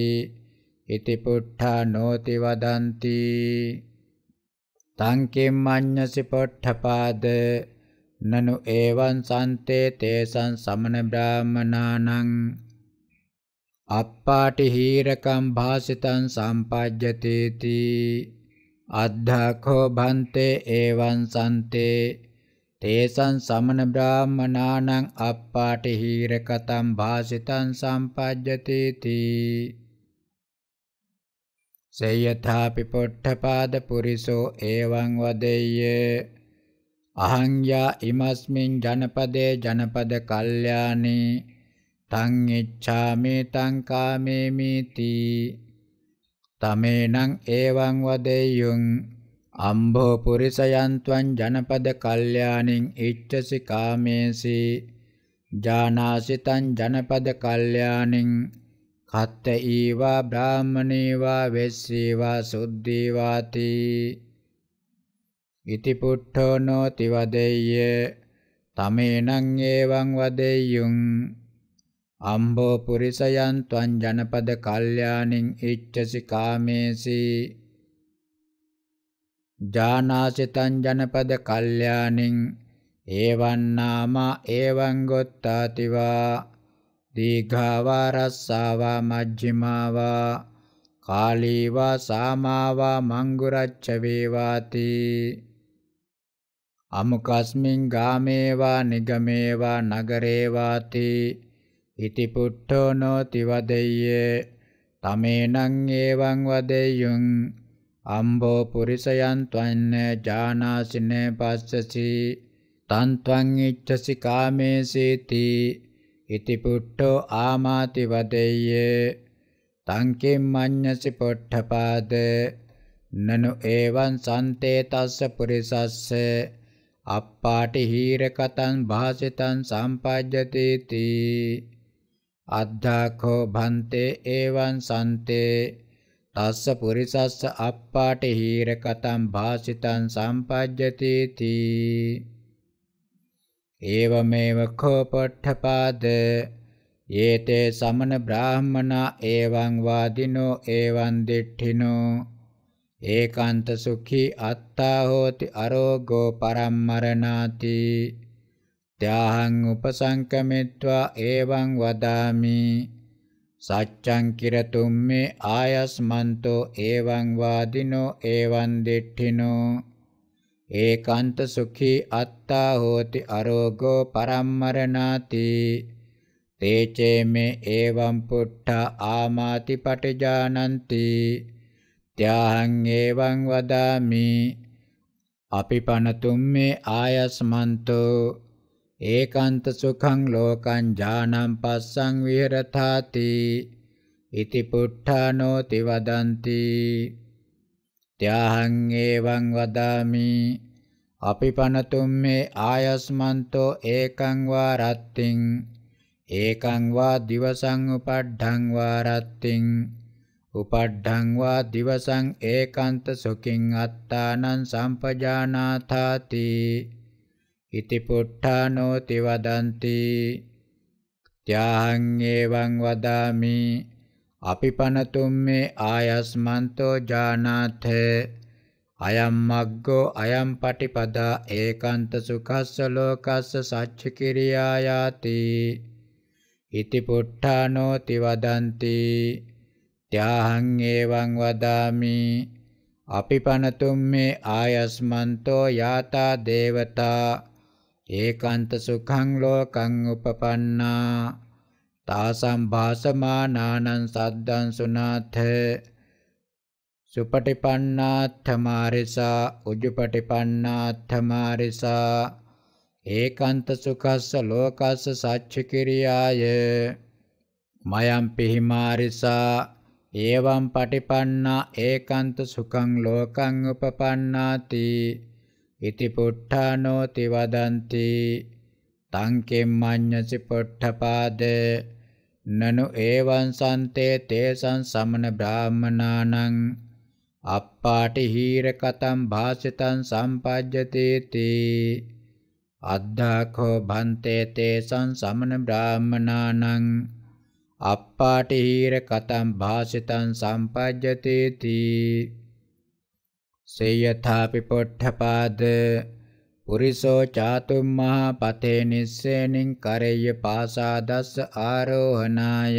ඉති පුට්ඨා නෝති වදಂತಿ. තං කිම්මඤ්ඤසි පොට්ඨපාද. නනු එවං සන්තේ තේසං සමන බ්‍රාහමනානං. අප්පාටි හීරකම් භාසිතං සම්පජ්ජතේති. අද්ධාඛෝ භන්තේ එවං සන්තේ. තේසං සමන බ්‍රාහමනානං අප්පාටි හීරකතම් භාසිතං සම්පජ්ජතේති සේයථාපි පොට්ඨපාද පුරිසෝ එවං වදෙය්‍ය. අහං යා ඉමස්මින් ජනපදේ ජනපද කල්යාණී. තං ඉච්ඡාමේ තං කාමේමිති තමේනං එවං වදෙය්‍යුං අම්භෝ පුරිසයන්ත්වං ජනපද කල්යාණින් ඉච්ඡසි කාමේසි ජානාසිතං ජනපද කල්යාණින් කත්ත ඊවා බ්‍රාහමණේවා වෙස්සීවා සුද්ධීවාති. ඉති පුට්ඨෝ නොති වදෙය්‍ය තමේනං එවං වදෙය්‍යුං අම්බෝ පුරිසයන් ත්වං ජනපද කල්යාණින් ඉච්ඡසි කාමේසි ජානාසිතං ජනපද කල්යාණින් එවං නාමා එවං ගොත්තාතිවා. දීඝාවා රස්සාවා මජ්ක්‍ධිමාවා. කාලීවා සාමාවා මංගුරච්ච වේවාති. අමුකස්මින් ගාමේවා නිගමේවා නගරේවාති. ඉති පුට්ඨෝ නොති වදෙය්‍ය තමේනං එවං වදෙය්‍යුං. අම්බෝ පුරිසයන් ත්වන්න ජානාසිනේ පස්සසි තන් ත්වං ඉච්ඡසි කාමේසීති ඉති පුට්ඨෝ ආමාති වදෙය්‍ය තං කිම්මඤ්ඤසි පොට්ඨපාද නනු එවං සන්තේ තස්ස පුරිසස්ස අප්පාටි හීරකතං භාසිතං සම්පජ්ජති තී අද්ධාඛෝ භන්තේ එවං සන්තේ තස්ස පුරිසස්ස අප්පාටි හීරකතං භාසිතං සම්පජ්ජති තී. ඒවමේව කෝ පොට්ඨපාද යේතේ සමන බ්‍රාහ්මනා එවං වාදිනෝ එවං දිට්ඨිනෝ. ඒකාන්ත සුඛී අත්තා හෝති අරෝගෝ පරම්මරණාති. ත්‍යාහං උපසංකමිත්වා එවං වදාමි. සච්ඡං කිරතුම්මේ ආයස්මන්තෝ එවං වාදිනෝ එවං දිට්ඨිනෝ. ඒකාන්ත සුඛී අත්තා හෝති අරෝගෝ පරම්මරණාති. තේචේ මේ එවං පුට්ඨා ආමාති පටිජානಂತಿ. ත්‍යාහං එවං වදාමි. අපි පනතුම්මේ ආයස්මන්තෝ. ඒකාන්ත සුඛං ලෝකං ඥානං පස්සං විහෙරතාති ඉති පුට්ඨානෝති වදಂತಿ ත්‍යාහං එවං වදාමි. අපි පනතුම්මේ ආයස්මන්තෝ ඒකං වා රත්තිං. ඒකං වා දිවසං උපඩ්ඩං වා රත්තිං. උපඩ්ඩං වා දිවසං ඒකාන්ත සුඛින් අත්තානං සම්පජානාථාති. ඉති පුට්ඨානෝති වදಂತಿ ත්‍යාහං එවං වදාමි අපි පනතුම්මේ ආයස්මන්තෝ ජානාථ අයම් මග්ගෝ අයම් පටිපදා ඒකාන්ත සුඛස්ස ලෝකස්ස සච්ච කිරියායාති ඉති පුට්ඨානෝති වදಂತಿ ත්‍යාහං එවං වදාමි අපි පනතුම්මේ ආයස්මන්තෝ යාතා දේවතා ඒකාන්ත සුඛං ලෝකං උපපන්නා. තාසම් භාසමානානං සද්දං සුනාථ. සුපටිපන්නාත්ථ මාරිසා උජුපටිපන්නාත්ථ මාරිසා ඒකාන්ත සුඛස්ස ලෝකස්ස සච්ච කිරියාය මයම් පිහිමාරිසා. ඒවම් පටිපන්නා ඒකාන්ත සුඛං ලෝකං උපපන්නාති. ඉති පුට්ඨානෝති වදන්ති තං කෙම්මඤ්ඤසි පොට්ඨපාද නනු ඒවං සන්තේ තේසං සමන බ්‍රාහ්මනානං අප්පාටි හීර කතම් භාසිතං සම්පජ්ජති තී අද්ධාඛෝ භන්තේ තේසං සමන බ්‍රාහ්මනානං අප්පාටි හීර කතම් භාසිතං සම්පජ්ජති තී සේයථාපි පොට්ඨපාද පුරිසෝ චාතුම්මහා පතේ නිස්සේනින් කරෙය්‍ය පාසාදස්ස ආරෝහණාය.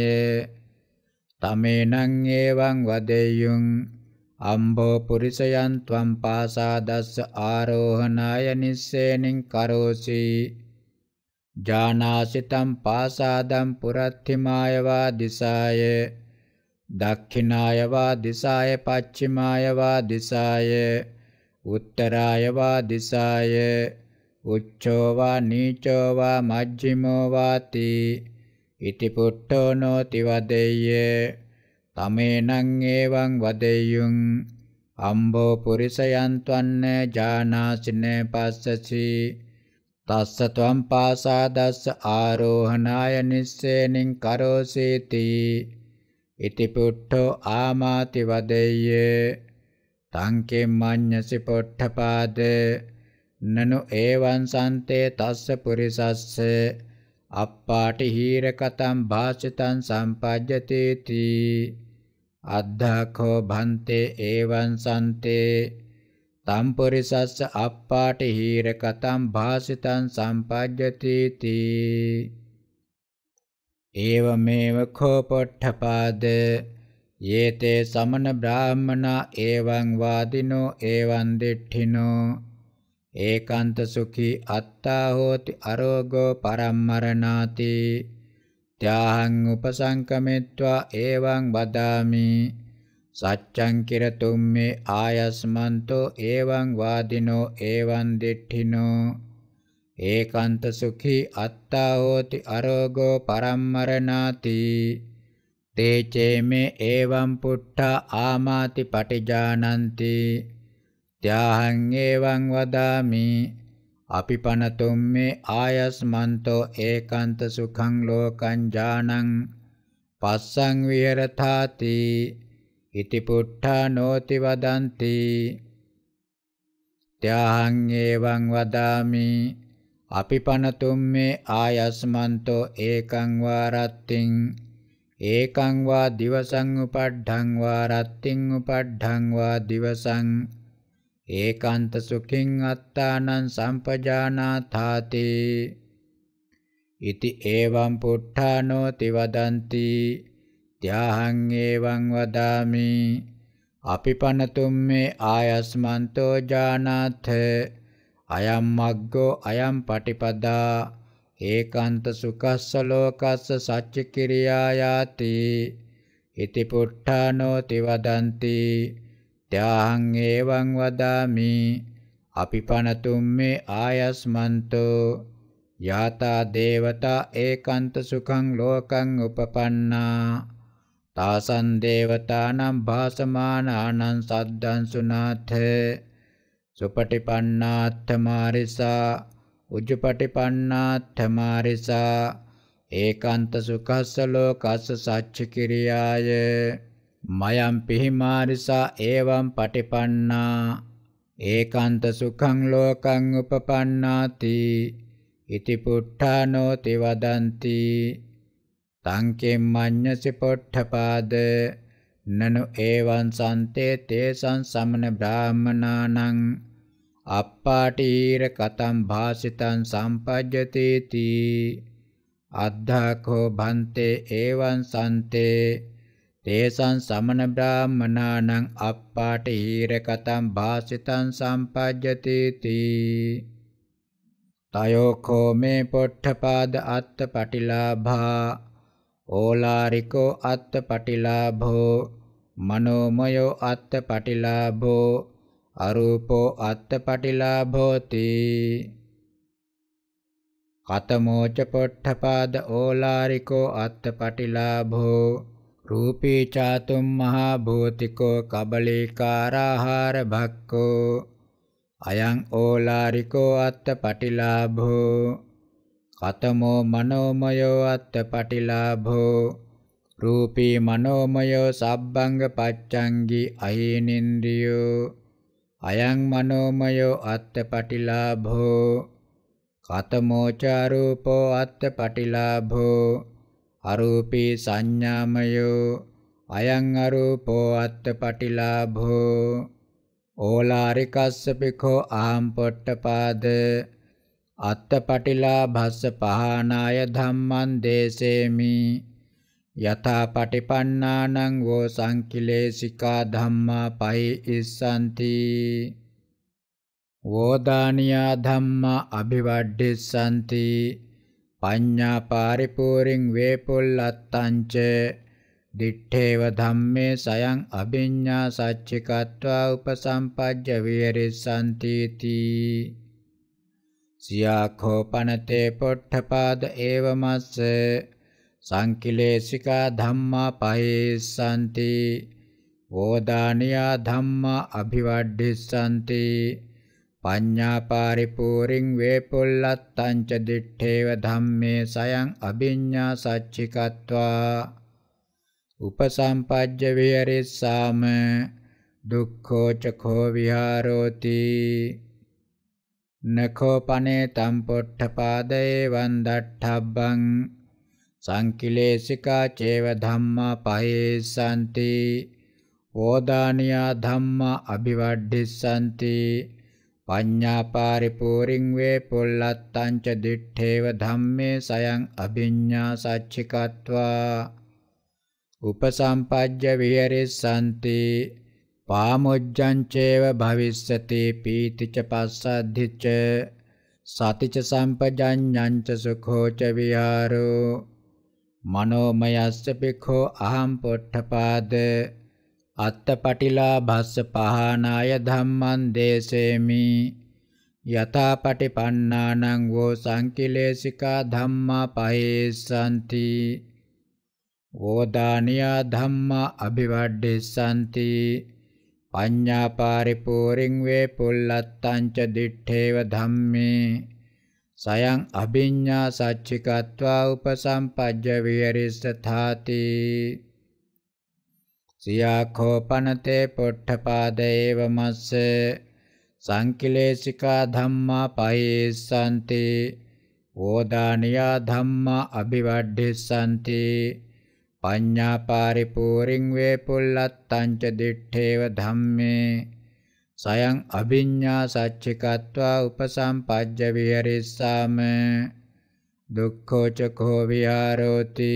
තමේනං ඒවං වදෙය්‍යුං අම්බෝ පුරිසයන් ත්වම් පාසාදස්ස ආරෝහණාය නිස්සේනින් කරෝසි. ජානාසිතම් පාසාදම් පුරත්තිමායවා දිසාය. දක්ඛිනායවා දිසාය පච්චිමායවා දිසාය උත්තරායවා දිසාය උච්චෝවා නීචෝවා මජ්ජිමෝවාති ඉති පුට්ඨෝ නොති වදෙය්‍ය තමේනං ඒවං වදෙය්‍යුං අම්බෝ පුරිසයන් ත්වන්න ජානාසින පස්සසි තස්ස ත්වම් පාසාදස්ස ආරෝහණාය නිස්සේනින් කරෝසීති ඉති පුට්ඨෝ ආමාති වදෙය්‍ය තංකෙම් මඤ්ඤසි පොට්ඨපාද නනු ඒවං සන්තේ තස්ස පුරිසස්ස අප්පාටි හීර කතම් භාසිතං සම්පජ්ජති තී අද්ධාඛෝ භන්තේ ඒවං සන්තේ තම් පුරිසස්ස අප්පාටි හීර කතම් භාසිතං සම්පජ්ජති තී ඒවමේව කෝ පොට්ඨපාද යේතේ සමන බ්‍රාහ්මනා එවං වාදිනෝ එවං දිට්ඨිනෝ ඒකාන්ත සුඛී අත්තා හෝති අරෝගෝ පරම්මරණාති ත්‍යාහං උපසංකමෙත්වා එවං වදාමි සච්ඡං කිරතුම්මේ ආයස්මන්තෝ එවං වාදිනෝ එවං දිට්ඨිනෝ ඒකාන්ත සුඛී අත්තා හෝති අරෝගෝ පරම්මරණාති. තේචේමේ ඒවම් පුට්ඨා ආමාති පටිජානಂತಿ. ත්‍යාහං ඒවං වදාමි. අපි පනතුම් මේ ආයස්මන්තෝ ඒකාන්ත සුඛං ලෝකං ජානං පස්සං විහෙරතාති ඉති පුට්ඨා නෝති වදಂತಿ. ත්‍යාහං ඒවං වදාමි. අපි පනතුම් මේ ආයස්මන්තෝ ඒකං වාරත්තිං ඒකං වා දිවසං උපඩ්ඩං වා රත්තිං උපඩ්ඩං වා දිවසං ඒකාන්ත සුඛින් අත්තානං සම්පජානාථාති. ඉති ඒවං පුට්ඨානෝ තිවදಂತಿ ත්‍යාහං ඒවං වදාමි. අපිපනතුම් මේ ආයස්මන්තෝ ජානාථ අයම් මග්ගෝ අයම් පටිපදා ඒකාන්ත සුඛස්ස ලෝකස්ස සච්ච කිරියායාති ඉති පුට්ඨානෝ තිවදಂತಿ ත්‍යාහං ඒවං වදාමි. අපි පනතුම්මේ ආයස්මන්තෝ. යාතා දේවතා ඒකාන්ත සුඛං ලෝකං උපපන්නා. තාසන් දේවතානම් භාසමානානං සද්දං සුනාථ. සුපටිපන්නාත්ථ මාරිසා උජ්ජපටිපන්නාත්තමාරිසා ඒකාන්ත සුඛස්ස ලෝකස්ස සච්ච කිරියාය මයම් පිහිමාරිසා ඒවම් පටිපන්නා ඒකාන්ත සුඛං ලෝකං උපපන්නාති ඉති පුට්ඨානෝති වදಂತಿ තං කෙම්මඤ්ඤසි පොට්ඨපාද නනු ඒවං සන්තේ තේසං සමන බ්‍රාහ්මනානං අප්පාටීර කතම් භාසිතං සම්පජ්ජති තී අද්ධාඛෝ භන්තේ එවං සන්තේ තේසං සමන බ්‍රාහ්මනානං අප්පාටීර කතම් භාසිතං සම්පජ්ජති තී තයෝඛෝ මේ පොට්ඨපාද අත්ත පටිලාභා ඕලාරිකෝ අත්ත පටිලාභෝ මනෝමයෝ අත්ත පටිලාභෝ අරූපෝ අත්තපටිලාභෝති. කතමෝච පොට්ඨපාද ඕලාරිකෝ අත්තපටිලාභෝ රූපී චාතුම් මහා භූතිකෝ කබලීකාරාහාර භක්කෝ. අයං ඕලාරිකෝ අත්තපටිලාභෝ. කතමෝ මනෝමයෝ අත්තපටිලාභෝ රූපී මනෝමයෝ සබ්බංග පච්චංගි අහීනින්ද්‍රියෝ අයං මනෝමයෝ අත්තපටිලාභෝ කතමෝචාරූපෝ අත්තපටිලාභෝ අරූපී සංඥාමයෝ අයං අරූපෝ අත්තපටිලාභෝ ඕලාරිකස්ස පිඛෝ ආම් පොට්ටපාද අත්තපටිලාභස්ස පහනාය ධම්මං දේසේමි. යථා පටිපන්නානං වෝ සංකිලේසිකා ධම්මා පහි ඉස්සන්ති. වෝදානියා ධම්මා අභිවඩ්ඩිස්සන්ති. පඤ්ඤා පාරිපූරින් වේපුල්ලත්තංච. දිත්තේව ධම්මේ සයං අභිඤ්ඤා සච්චිකත්වා උපසම්පජ්ජ විහෙරිස්සන්ති තී සියාඛෝ පනතේ පොට්ඨපාද ඒවමස්ස සංකිලේශිකා ධම්මා පහේසanti වෝදානියා ධම්මා අභිවඩ්ඩිස්සanti පඤ්ඤා පාරිපූරින් වේපොල්ලත්තං ච දිත්තේව ධම්මේ සයං අභිඤ්ඤා සච්චිකත්වා. උපසම්පජ්ජ විහෙරිස්සාම දුක්ඛෝ චඛෝ විහාරෝති. නඛෝ පනේ තම් පොට්ඨපාදේ වන්දට්ඨබ්බං සංකිලේශිකා චේව ධම්මා පහේසanti ඕදානියා ධම්මා අභිවඩ්ඩිස්සanti පඤ්ඤා පාරිපූරින් වේ පුල්ලත්තං ච දිත්තේව ධම්මේ සයං අභිඤ්ඤා සච්චිකත්වා උපසම්පජ්ජ විහෙරිස්සanti පාමුජ්ජං චේව භවිස්සති පීතිච පස්සද්ධිච සතිච සම්පජඤ්ඤං ච සුඛෝච විහාරෝ මනෝමයස්ස පිඛෝ අහම් පොට්ඨපාද අත්තපටිලාභස්ස පහනාය ධම්මං දේසේමි යථාපටිපන්නානං වෝ සංකිලේශිකා ධම්මා පහේසanti වෝදානියා ධම්මා අභිවඩ්ඩෙස්සanti පඤ්ඤා පාරිපූරින් වේ පුල්ලත්තං ච දිත්තේව ධම්මේ සයං අභිඤ්ඤා සච්චිකත්වා උපසම්පජ්ජ විහෙරිස්සථාති සියාඛෝ පනතේ පොට්ඨපාදේව මස්ස සංකිලේශිකා ධම්මා පහේසanti ඕදානියා ධම්මා අභිවඩ්ඩිස්සanti පඤ්ඤා පාරිපූරින් වේ පුල්ලත්තං ච දිත්තේව ධම්මේ සයං අභිඤ්ඤා සච්චිකත්වා උපසම්පජ්ජ විහෙරිස්සාම දුක්ඛෝ චකෝ විහාරෝති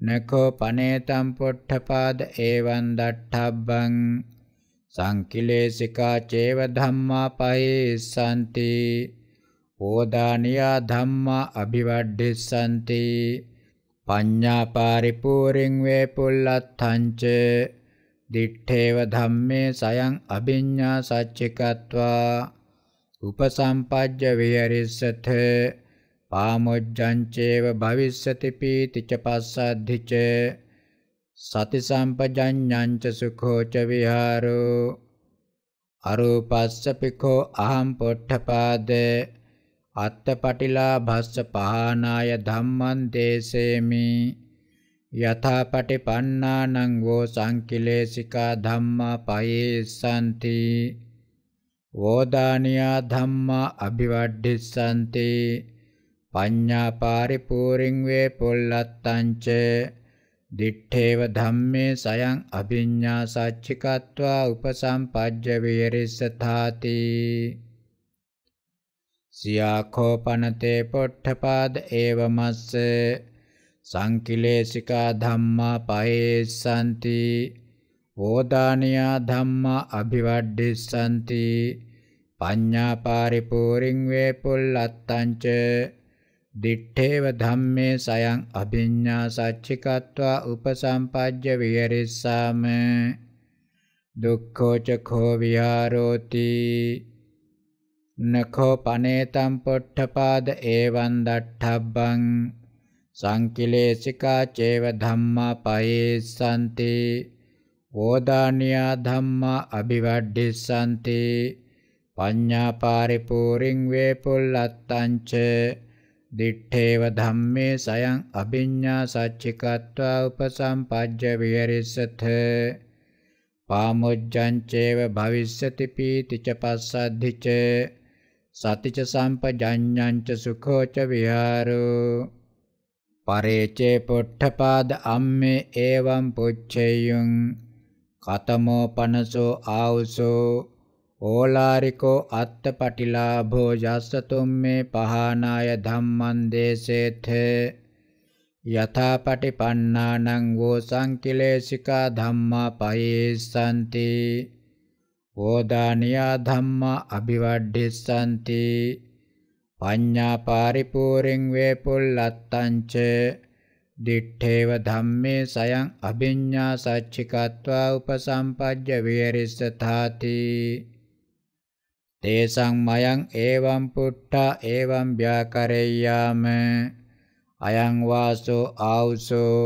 නකෝ පනේතම් පොට්ඨපාද ඒවං දට්ඨබ්බං සංකිලේසිකා චේව ධම්මා පහේසanti ඕදානියා ධම්මා අභිවඩ්ඩිස්සanti පඤ්ඤා පාරිපූරින් වේ පුල්ලත්තංච දිත්තේව ධම්මේ සයං අභිඤ්ඤා සච්චිකත්වා උපසම්පජ්ජ විහෙරිස්සත පාමොජ්ජං චේව භවිස්සති පීතිච පස්සද්ධිච සති සම්පජඤ්ඤං ච සුඛෝ ච විහාරෝ අරූපස්ස පිඛෝ අහම් පොට්ඨපාද අත්තපටිලාභස්ස පහනාය ධම්මං දේසේමි යථාපටිපන්නානං වෝ සංකිලේශිකා ධම්මා පහේසanti වෝදානියා ධම්මා අභිවඩ්ඩිස්සanti පඤ්ඤා පාරිපූරින් වේ පොල්ලත්තං ච දිත්තේව ධම්මේ සයං අභිඤ්ඤා සච්චිකත්වා උපසම්පජ්ජ විහෙරිස්සථාති. සියාඛෝ පනතේ පොට්ඨපාද ඒවමස්ස සංකිලේශිකා ධම්මා පහේසanti ඕදානියා ධම්මා අභිවඩ්ඩිස්සanti පඤ්ඤා පාරිපූරින් වේ පුල්ලත්තං ච දිත්තේව ධම්මේ සයං අභිඤ්ඤා සච්චිකත්වා උපසම්පජ්ජ විහෙරිස්සාම දුක්ඛෝ ච khෝ විහාරෝති නඛෝ පනේතම් පොට්ඨපාද ඒවං දට්ඨබ්බං සංකිලේශිකා චේව ධම්මා පහේසanti වෝදානියා ධම්මා අභිවඩ්ඩිස්සanti පඤ්ඤා පාරිපූරින් වේපුල්ලත්තංච දිත්තේව ධම්මේ සයං අභිඤ්ඤා සච්චිකත්වා උපසම්පජ්ජ විහෙරිසත පාමුජ්ජං චේව භවිස්සති පීතිච පස්සද්ධිච. සතිච සම්පජඤ්ඤං ච සුඛෝච විහාරෝ පරේචේ පොට්ඨපාද අම්මේ එවං පුච්චේයුං කතමෝ පනසෝ ආවුසෝ ඕලාරිකෝ අත්තපටිලාභෝ යස්සතුම්මේ පහනාය ධම්මං දේසේත යථාපටිපන්නානං වෝ සංකිලේශිකා ධම්මා පහේසanti ඕදානියා ධම්මා අභිවඩ්ඩිස්සanti පඤ්ඤා පාරිපූරින් වේපුල්ලත්තංච දිත්තේව ධම්මේ සයං අභිඤ්ඤා සච්චිකත්වා උපසම්පජ්ජ විහෙරිස්සතාති තේසං මයං ඒවං පුට්ඨා ඒවං ව්‍යාකරෙය්‍යාම। අයං වාසෝ ආවුසෝ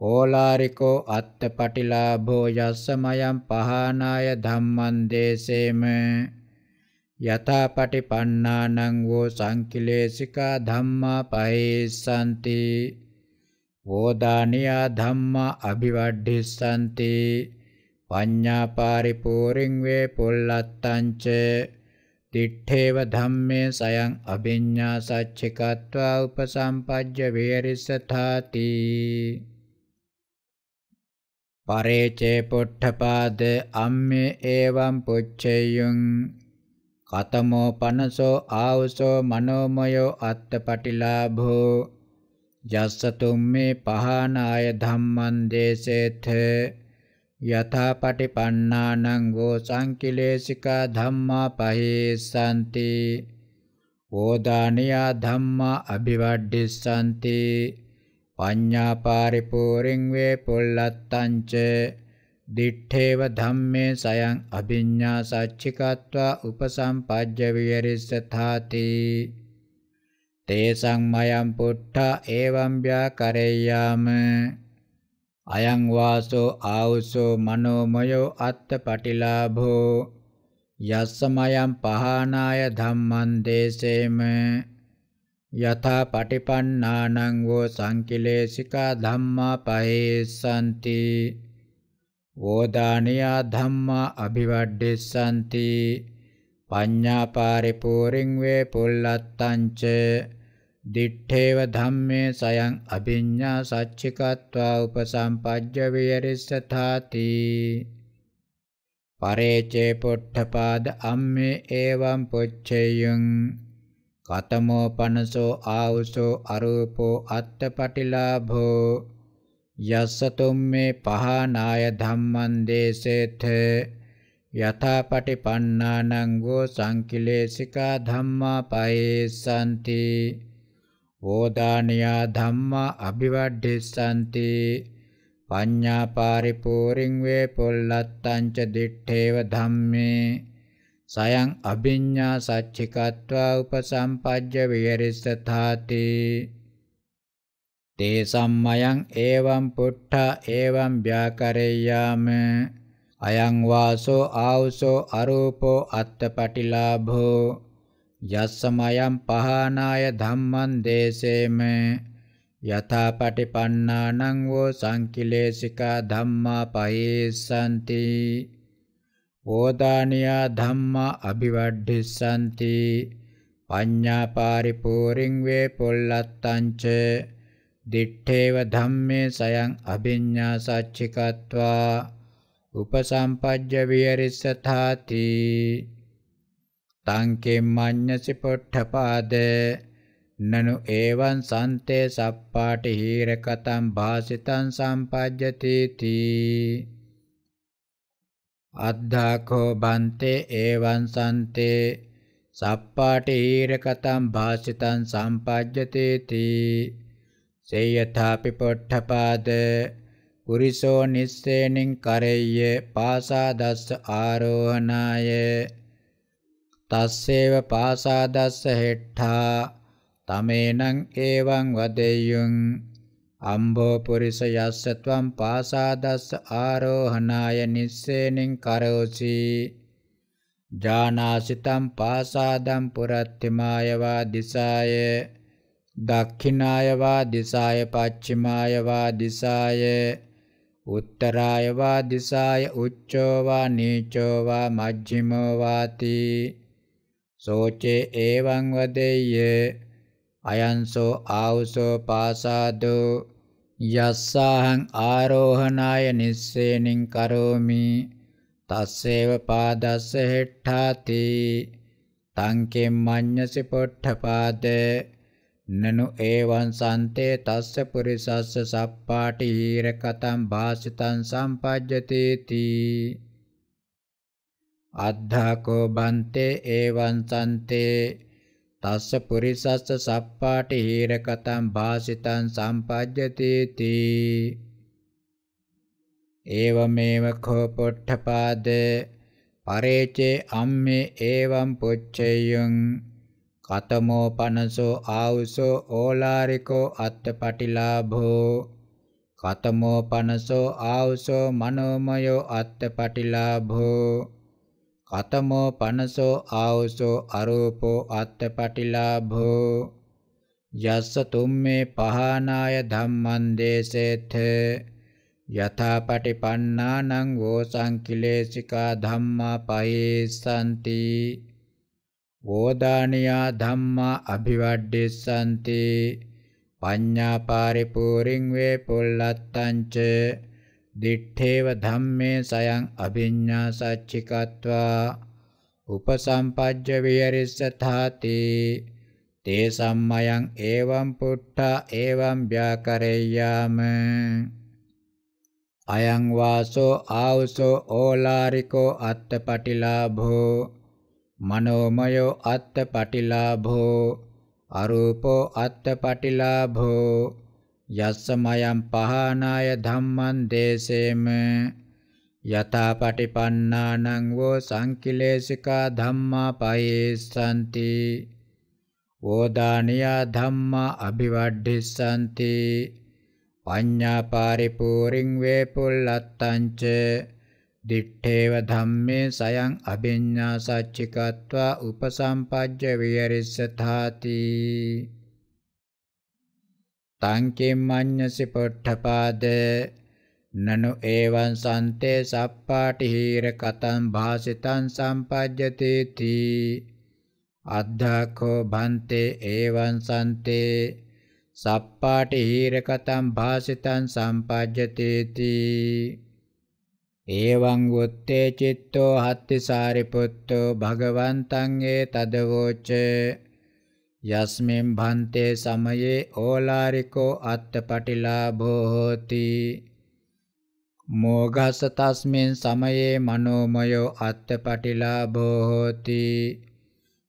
ඕලාරිකෝ අත්තපටිලාභෝ යස්සමයන් පහනාය ධම්මං දේසේම. යථාපටිපන්නානං වූ සංකිලේශිකා ධම්මා පහේසanti වෝදානියා ධම්මා අභිවඩ්ඩිස්සanti පඤ්ඤා පාරිපූරින් වේ පුල්ලත්තංච. දිත්තේව ධම්මේ සයං අභිඤ්ඤා සච්චිකත්වා උපසම්පජ්ජ වේරිසථාති පරේචේ පොට්ඨපාද අම්මේ එවං පුච්චේයුං කතමෝ පනසෝ ආවසෝ මනෝමයෝ අත්තපටිලාභෝ යස්ස තුම්මේ පහනාය ධම්මං දේසේත යථාපටිපන්නානං වෝ සංකිලේශිකා ධම්මා පහේසanti ඕදානියා ධම්මා අභිවඩ්ඩිස්සanti පඤ්ඤා පාරිපූරින් වේ පුල්ලත්තංච දිත්තේව ධම්මේ සයං අභිඤ්ඤා සච්චිකත්වා උපසම්පජ්ජ විහෙරිස්සථාති. තේසං මයං පුට්ඨා එවං ව්‍යාකරෙය්‍යාම. අයං වාසෝ ආවුසෝ මනෝමයෝ අත්තපටිලාභෝ යස්සමයන් පහනාය ධම්මං දේසේම. යථා පටිපන්නානං වෝ සංකිලේශිකා ධම්මා පහේසanti වෝදානියා ධම්මා අභිවඩ්ඩිස්සanti පඤ්ඤා පාරිපූරින් වේ පුල්ලත්තංච. දිත්තේව ධම්මේ සයං අභිඤ්ඤා සච්චිකත්වා උපසම්පජ්ජ විහෙරිස්සතාති පරේචේ පොට්ඨපාද අම්මේ එවං පොච්චේයං. කතමෝ පනසෝ ආවුසෝ අරූපෝ අත්තපටිලාභෝ යස්ස තුම්මේ පහනාය ධම්මං දේසේත යථාපටිපන්නානං වූ සංකිලේශිකා ධම්මා පහේසanti ඕදානියා ධම්මා අභිවඩ්ඩිස්සanti පඤ්ඤා පාරිපූරින් වේ පොල්ලත්තංච දිත්තේව ධම්මේ සයං අභිඤ්ඤා සච්චිකත්වා උපසම්පජ්ජ විහෙරිස්සතාති තේ සම්මයං ඒවං පුට්ඨා ඒවං ව්‍යාකරෙය්‍යාම। අයං වාසෝ ආවුසෝ අරූපෝ අත්තපටිලාභෝ। යස්සමයන් පහනාය ධම්මං දේසේම। යථාපටිපන්නානං වූ සංකිලේශිකා ධම්මා පහේසanti ඕදානියා ධම්මා අභිවඩ්ඩිස්සanti පඤ්ඤා පාරිපූරින් වේ පොල්ලත්තංච. දිත්තේව ධම්මේ සයං අභිඤ්ඤා සච්චිකත්වා. උපසම්පජ්ජ විහෙරිස්සතාති තංකේ මඤ්ඤසි පොට්ඨපාද. නනු එවං සන්තේ සප්පාටි හීරකතං භාසිතං සම්පජ්ජති තී අද්ධාකෝ බන්තේ එවං සන්තේ සප්පාටි හීරකතං භාසිතං සම්පජ්ජති තී සේයථාපි පොට්ඨපාද පුරිසෝ නිස්සේනින් කරෙය්‍ය පාසාදස්ස ආරෝහණාය තස්සේව පාසාදස්ස හෙට්ඨා තමේනං ඒවං වදෙය්‍යුං අම්බෝ පුරිස යස්ස ත්වම් පාසාදස්ස ආරෝහණාය නිස්සේනින් කරෝසි. ජානාසිතම් පාසාදම් පුරත්තිමායවා දිසාය. දක්ඛිනායවා දිසාය පච්චිමායවා දිසාය. උත්තරායවා දිසාය උච්චෝවා නීචෝවා මජ්ජිමෝවාති. සෝචේ එවං වදෙය්‍ය අයන්සෝ ආවුසෝ පාසාදෝ. යස්සාහං ආරෝහණාය නිස්සේනින් කරෝමි. තස්සේව පාදස්ස හෙට්ඨාති. තංකෙම් මඤ්ඤසි පොට්ඨපාද. නනු ඒවං සන්තේ තස්ස පුරිසස්ස සප්පාටි හීර කතම් භාසිතං සම්පජ්ජති තී අද්ධාකෝ බන්තේ ඒවං සන්තේ තස්ස පුරිසස්ස සප්පාටි හීර කතම් භාසිතං සම්පජ්ජති තී. ඒවමේව කෝ පොට්ඨපාද පරේචේ අම්මේ ඒවම් පුච්චයං කතමෝ පනසෝ ආවුසෝ ඕලාරිකෝ අත්තපටිලාභෝ. කතමෝ පනසෝ ආවුසෝ මනෝමයෝ අත්තපටිලාභෝ. කතමෝ පනසෝ ආවුසෝ අරූපෝ අත්තපටිලාභෝ යස්ස තුම්මේ පහනාය ධම්මං දේසේත යථාපටිපන්නානං වෝ සංකිලේශිකා ධම්මා පහේසanti වෝදානියා ධම්මා අභිවඩ්ඩෙස්සanti පඤ්ඤා පාරිපූරින් වේ පුල්ලත්තංච දිත්තේව ධම්මේ සයං අභිඤ්ඤා සච්චිකत्वा උපසම්පජ්ජ විහෙරිස්සථාති තේ සම්මයං ඒවම් පුට්ඨා ඒවම් ව්‍යාකරෙය්‍යාම අයං වාසෝ ආවසෝ ඕලාරිකෝ අත්තපටිලාභෝ මනෝමයෝ අත්තපටිලාභෝ අරූපෝ අත්තපටිලාභෝ යස්සමයම් පහනාය ධම්මං දේසේම. යථාපටිපන්නානං වෝ සංකිලේශිකා ධම්මා පහේසanti වෝදානියා ධම්මා අභිවඩ්ඩිස්සanti පඤ්ඤා පාරිපූරින් වේ පුල්ලත්තංච දිත්තේව ධම්මේ සයං අභිඤ්ඤා සච්චිකत्वा උපසම්පජ්ජ විහෙරිස්සථාති තංකිම්මඤ්ඤසි පොට්ඨපාද නනු ඒවං සන්තේ සප්පාටි හීර කතං භාසිතං සම්පජ්ජති තී අද්ධාකෝ භන්තේ ඒවං සන්තේ සප්පාටි හීරකතම් භාසිතං සම්පජ්ජතේති ඒවං වුත්තේ චිත්තෝ හත්ති සාරිපුත්තෝ භගවන්තං ඒ තදවෝච යස්මින් භන්තේ සමයේ ඕලාරිකෝ අත්තපටිලාභෝ හෝති මෝගස තස්මින් සමයේ මනෝමයෝ අත්තපටිලාභෝ හෝති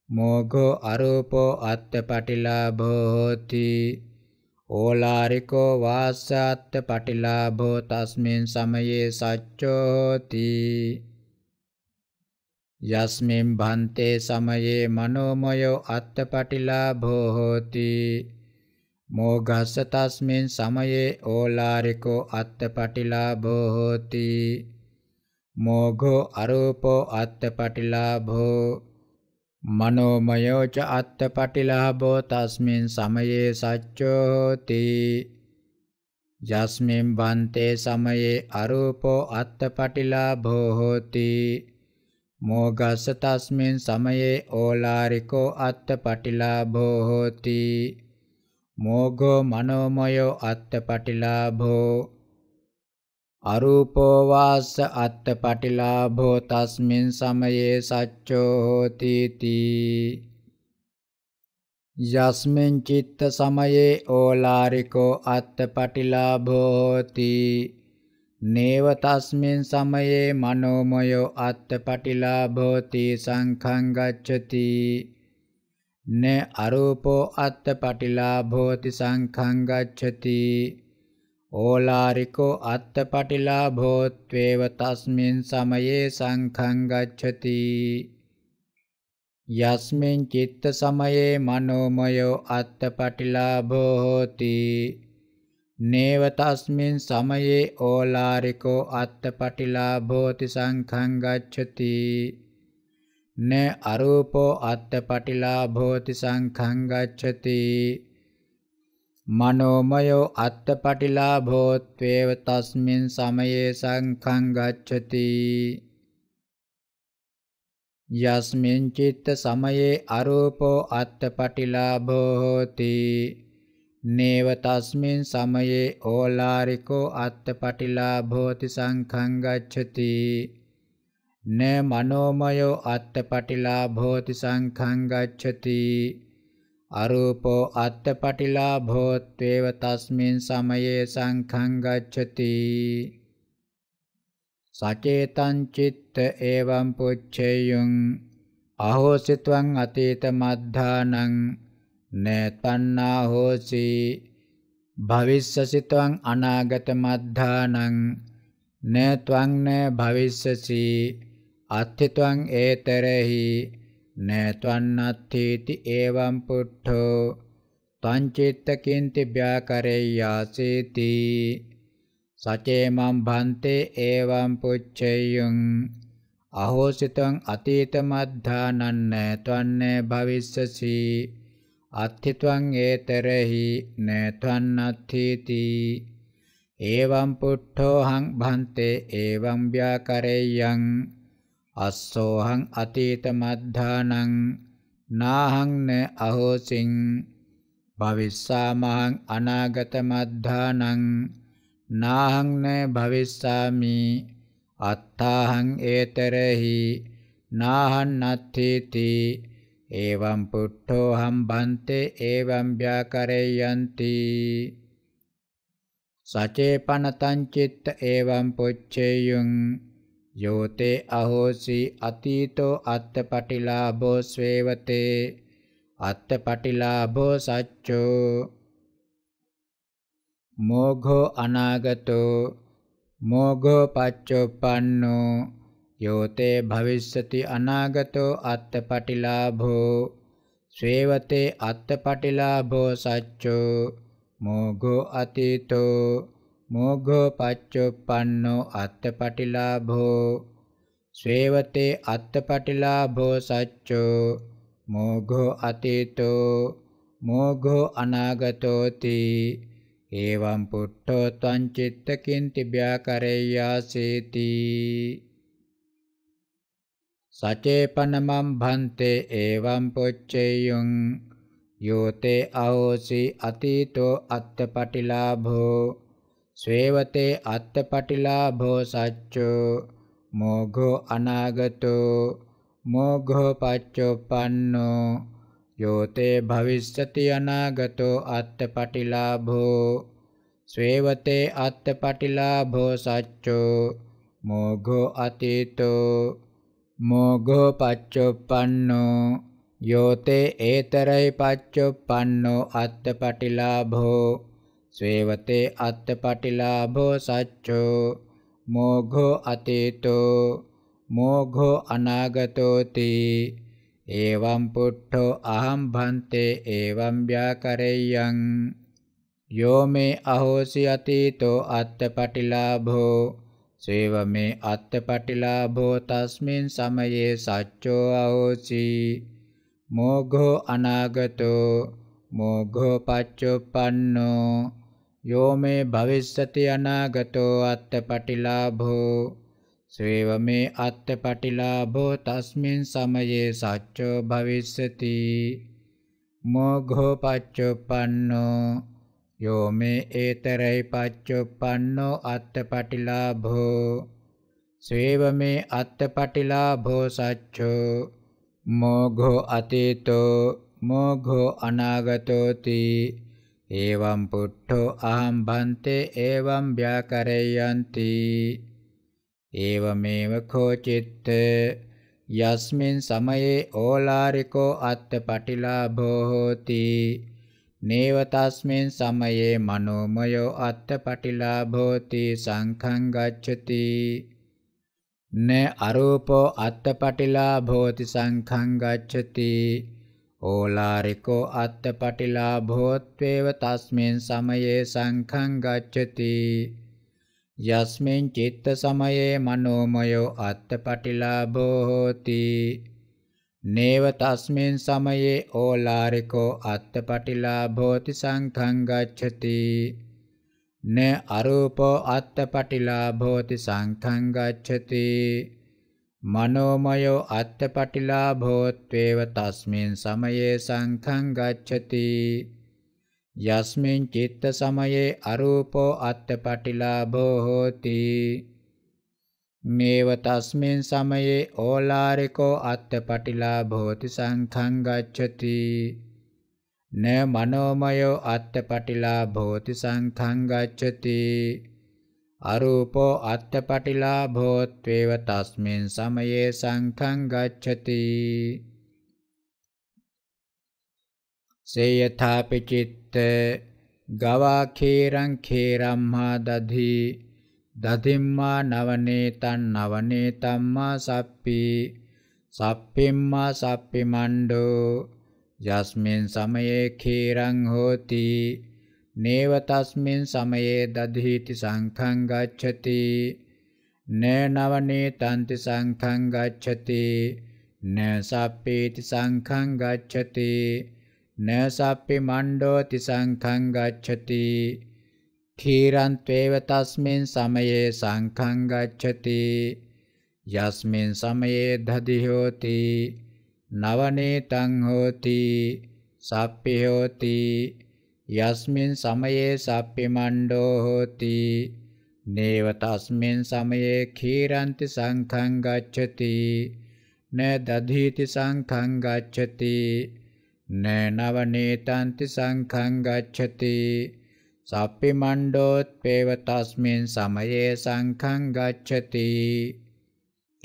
මෝගෝ අරූපෝ අත්තපටිලාභෝ හෝති ඕලාරිකෝ වාසාත්ත පටිලාභෝ තස්මින් සමයේ සච්චෝති යස්මින් භන්තේ සමයේ මනෝමයෝ අත්ත පටිලාභෝ හෝති. මෝගස්ස තස්මින් සමයේ ඕලාරිකෝ අත්ත පටිලාභෝ හෝති. මෝඝෝ අරූපෝ අත්ත පටිලාභෝ මනෝමයෝ ච අත්තපටිලාභෝ තස්මින් සමයේ සච්චෝති යස්මින් බන්තේ සමයේ අරූපෝ අත්තපටිලාභෝ හෝති. මෝගස්ස තස්මින් සමයේ ඕලාරිකෝ අත්තපටිලාභෝ හෝති මෝඝෝ මනෝමයෝ අත්තපටිලාභෝ. අරූපෝ වාස්ස අත්තපටිලාභෝ තස්මින් සමයේ සච්චෝ හෝති තී යස්මින් චිත්ත සමයේ ඕලාරිකෝ අත්තපටිලාභෝ හෝති නේව තස්මින් සමයේ මනෝමයෝ අත්තපටිලාභෝති සංඛං ගච්ඡති. න අරූපෝ අත්තපටිලාභෝති සංඛං ගච්ඡති. ඕලාරිකෝ අත්තපටිලාභෝත්වේව තස්මින් සමයේ සංඛං ගච්ඡති. යස්මින් චිත්ත සමයේ මනෝමයෝ අත්තපටිලාභෝ හෝති නේව තස්මින් සමයේ ඕලාරිකෝ අත්තපටිලාභෝති සංඛං ගච්ඡති. න අරූපෝ අත්තපටිලාභෝති සංඛං ගච්ඡති. මනෝමයෝ අත්තපටිලාභෝත්වේව තස්මින් සමයේ සංඛං ගච්ඡති. යස්මින් චිත්ත සමයේ අරූපෝ අත්තපටිලාභෝ හෝති නේව තස්මින් සමයේ ඕලාරිකෝ අත්තපටිලාභෝති සංඛං ගච්ඡති න මනෝමයෝ අත්තපටිලාභෝති සංඛං ගච්ඡති අරූපෝ අත්තපටිලාභෝත්වේව තස්මින් සමයේ සංඛං ගච්ඡති සචේතං චිත්ත එවං පුච්ඡේයං අහෝසිතවං අතීත මද්ධානං. නේතන්නා හෝසි භවිස්සසිතවං අනාගත මද්ධානං නේත්වං නේ භවිස්සසි. අත්ථිතවං ඒතරෙහි. නේත්වන්නත්ථීති එවං පුට්ඨෝ. තංචිත්ත කින්ති ව්‍යාකරෙය්‍යාසීති සචේමම් භන්තේ එවං පුච්චෙය්‍යං. අහෝසිතං අතීත මද්ධානන්න ත්වන්නේ භවිස්සසි. අත්ථිත්වං ඒතරෙහි නත්වන්නත්ථීති එවං පුට්ඨෝහං භන්තේ එවං ව්‍යාකරෙය්‍යං අස්සෝහං අතීත මද්ධානං නාහං න අහෝසින් භවිස්සාමහං අනාගත මද්ධානං නාහං න භවිස්සාමි අත්තාහං ඒතරෙහි නාහං නත්ථීති එවං පුට්ඨෝ හම් බන්තේ එවං ව්‍යාකරයන්ති සචේ පනතං චිත්ත එවං පුච්චේයුං යෝතේ අහෝසි අතීතෝ අත්තපටිලාභෝ ස්වේවතේ අත්තපටිලාභෝ සච්චෝ මෝඝෝ අනාගතෝ මෝඝෝ පච්චොප්පන්නෝ යෝතේ භවිස්සති අනාගතෝ අත්තපටිලාභෝ ස්වේවතේ අත්තපටිලාභෝ සච්චෝ මෝඝෝ අතීතෝ මෝඝෝ පච්චොප්පන්නෝ අත්තපටිලාභෝ ස්වේවතේ අත්තපටිලාභෝ සච්චෝ මෝඝෝ අතීතෝ මෝඝෝ අනාගතෝති ඒවම් පුට්ඨෝ ත්වං චිත්තකින් තිබ්‍යාකරෙය්‍යාසේති සචේපනමම් භන්තේ ඒවම් පොච්චේයුං යෝතේ අහෝසි අතීතෝ අත්තපටිලාභෝ ස්වේවතේ අත්තපටිලාභෝ සච්චෝ මෝඝෝ අනාගතෝ මෝඝෝ පච්චොප්පන්නෝ යෝතේ භවිස්සති අනාගතෝ අත්තපටිලාභෝ ස්වේවතේ අත්තපටිලාභෝ සච්චෝ මෝඝෝ අතීතෝ මෝඝෝ පච්චොප්පන්නෝ යෝතේ ඒතරයි පච්චොප්පන්නෝ අත්තපටිලාභෝ ස්වේවතේ අත්තපටිලාභෝ සච්චෝ මෝඝෝ අතීතෝ මෝඝෝ අනාගතෝති එවං පුට්ඨෝ අහම් භන්තේ එවං ව්‍යාකරෙය්‍යං යෝ මේ අහෝසි අතීතෝ අත්තපටිලාභෝ සේව මේ අත්තපටිලාභෝ තස්මින් සමයේ සච්චෝ අහෝසි. මෝඝෝ අනාගතෝ මෝඝෝ පච්චුප්පන්නෝ යෝ මේ භවිස්සති අනාගතෝ අත්තපටිලාභෝ ස්වේව මේ අත්තපටිලාභෝ තස්මින් සමයේ සච්චෝ භවිස්සති. මෝඝෝ පච්චුප්පන්නෝ යෝ මේ ඒතරයි පච්චුප්පන්නෝ අත්තපටිලාභෝ ස්වේව මේ අත්තපටිලාභෝ සච්චෝ මෝඝෝ අතීතෝ මෝඝෝ අනාගතෝති එවං පුට්ඨෝ අහං බන්තේ එවං ව්‍යාකරයන්ති ඒවමේව කෝචිත්ත යස්මින් සමයේ ඕලාරිකෝ අත්තපටිලාභෝ හෝති නේව තස්මින් සමයේ මනෝමයෝ අත්තපටිලාභෝති සංඛං ගච්ඡති. න අරූපෝ අත්තපටිලාභෝති සංඛං ගච්ඡති. ඕලාරිකෝ අත්තපටිලාභෝත්වේව තස්මින් සමයේ සංඛං ගච්ඡති. යස්මින් චිත්ත සමයේ මනෝමයෝ අත්තපටිලාභෝ හෝති නේව තස්මින් සමයේ ඕලාරිකෝ අත්තපටිලාභෝති සංඛං ගච්ඡති. න අරූපෝ අත්තපටිලාභෝති සංඛං ගච්ඡති. මනෝමයෝ අත්තපටිලාභෝත්වේව තස්මින් සමයේ සංඛං ගච්ඡති. යස්මින් චිත්ත සමයේ අරූපෝ අත්තපටිලාභෝ හෝති මේව තස්මින් සමයේ ඕලාරිකෝ අත්තපටිලාභෝති සංඛං ගච්ඡති. න මනෝමයෝ අත්තපටිලාභෝති සංඛං ගච්ඡති. අරූපෝ අත්තපටිලාභෝත්වේව තස්මින් සමයේ සංඛං ගච්ඡති. සේයථාපි චිත්ත ගවා khේරං khේරම්මා දධි දධිම්මා නවනේතං නවනේතම්මා සප්පි සප්පිම්මා සප්පි මණ්ඩෝ යස්මින් සමයේ khේරං හෝති නේව තස්මින් සමයේ දධීති සංඛං ගච්ඡති න නවනේතන්ති සංඛං ගච්ඡති න සප්පේති සංඛං ගච්ඡති න සප්පි මණ්ඩෝති සංඛං ගච්ඡති khīරං ත්වේව තස්මින් සමයේ සංඛං ගච්ඡති යස්මින් සමයේ දදි හෝති නවනේතං හෝති සප්පි හෝති යස්මින් සමයේ සප්පි මණ්ඩෝ හෝති නේව තස්මින් සමයේ khīරන්ති සංඛං ගච්ඡති න දධීති සංඛං ගච්ඡති න නවනේතන්ති සංඛං ගච්ඡති සප්පි මණ්ඩෝත් පේව තස්මින් සමයේ සංඛං ගච්ඡති.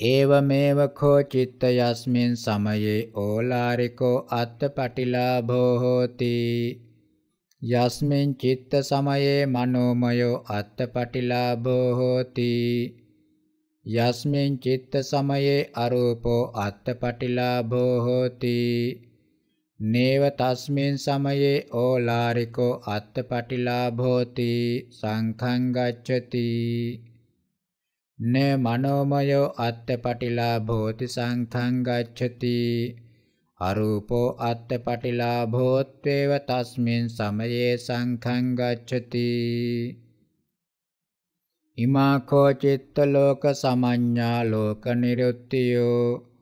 ඒවමේව කෝ චිත්ත යස්මින් සමයේ ඕලාරිකෝ අත්තපටිලාභෝ හෝති. යස්මින් චිත්ත සමයේ මනෝමයෝ අත්තපටිලාභෝ හෝති. යස්මින් චිත්ත සමයේ අරූපෝ අත්තපටිලාභෝ හෝති. නේව තස්මින් සමයේ ඕලාරිකෝ අත්තපටිලාභෝති සංඛං ගච්ඡති. න මනෝමයෝ අත්තපටිලාභෝති සංඛං ගච්ඡති. අරූපෝ අත්තපටිලාභෝත්වේව තස්මින් සමයේ සංඛං ගච්ඡති. ඉමා කෝ චිත්ත ලෝක සමඤ්ඤා ලෝක නිරුත්තියෝ.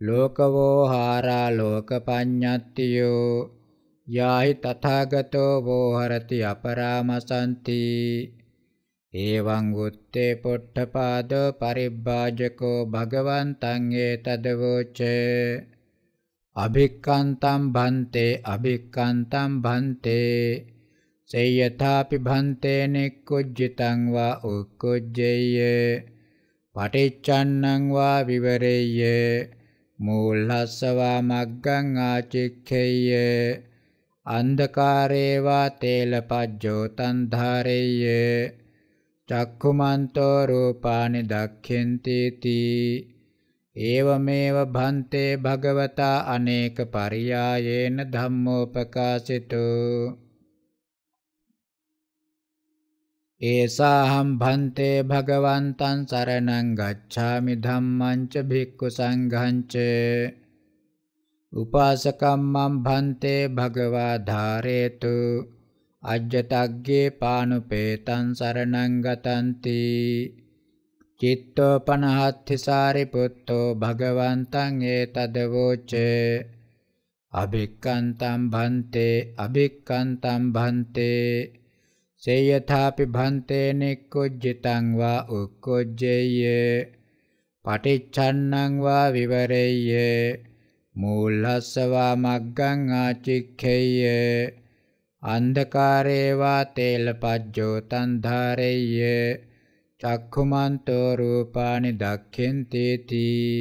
ලෝකවෝ හාරා ලෝක පඤ්ඤත්තියෝ යාහි තථාගතෝ වෝහරති අපරාමසන්ති එවං උත්තේ පොට්ඨපාදෝ පරිබ්බාජකෝ භගවන්තං ඒතදවෝච අභික්කන්තම් භන්තේ අභික්කන්තම් භන්තේ සේයථාපි භන්තේ නික්කුජ්ජිතං වා උක්කුජ්ජේය පටිච්චන්නං වා විවරේය මූල්හස්සවා මග්ගං ආචික්ඛේය. අන්ධකාරේවා තේලපජ්ජෝ තන් ධාරේය. චක්ඛුමන්තෝ රූපානි දක්ඛෙන්ති තී ඒවමේව භන්තේ භගවතා අනේක පරියායේන ධම්මෝපකාශිතෝ ඒසාහම් භන්තේ භගවන්තං සරණං ගච්ඡාමි ධම්මං ච භික්ඛු සංඝං ච. උපාසකම්මං භන්තේ භගවා ධාරේතු අජ්ජතග්ගේ පානුපේතං සරණං ගතන්ති චිත්තෝපනහත්ති සාරිපුත්තෝ භගවන්තං ඒතදවෝච අභික්කන්තං භන්තේ අභික්කන්තං භන්තේ සේයථාපි භන්තේ නික්කුජ්ජිතං වා උක්කුජ්ජේය පටිච්චන්නං වා විවරේය මූලස්සවා මග්ගං ආචික්ඛේය අන්ධකාරේවා තේලපජ්ජෝ තන් ධාරේය චක්ඛුමන්තෝ රූපානි දක්ඛෙන්ති තී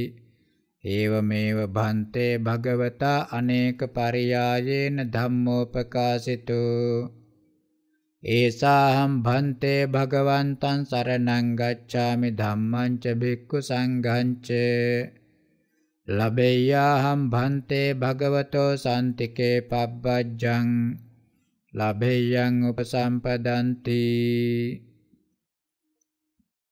ඒවමේව භන්තේ භගවතා අනේක පරියායේන ධම්මෝපකාශිතෝ ඒසාහම් භන්තේ භගවන්තං සරණං ගච්ඡාමි ධම්මං ච භික්ඛු සංඝං ච. ලබෙය්‍යාහම් භන්තේ භගවතෝ සම්තිකේ පබ්බජ්ජං. ලබෙය්‍යං උපසම්පදන්ති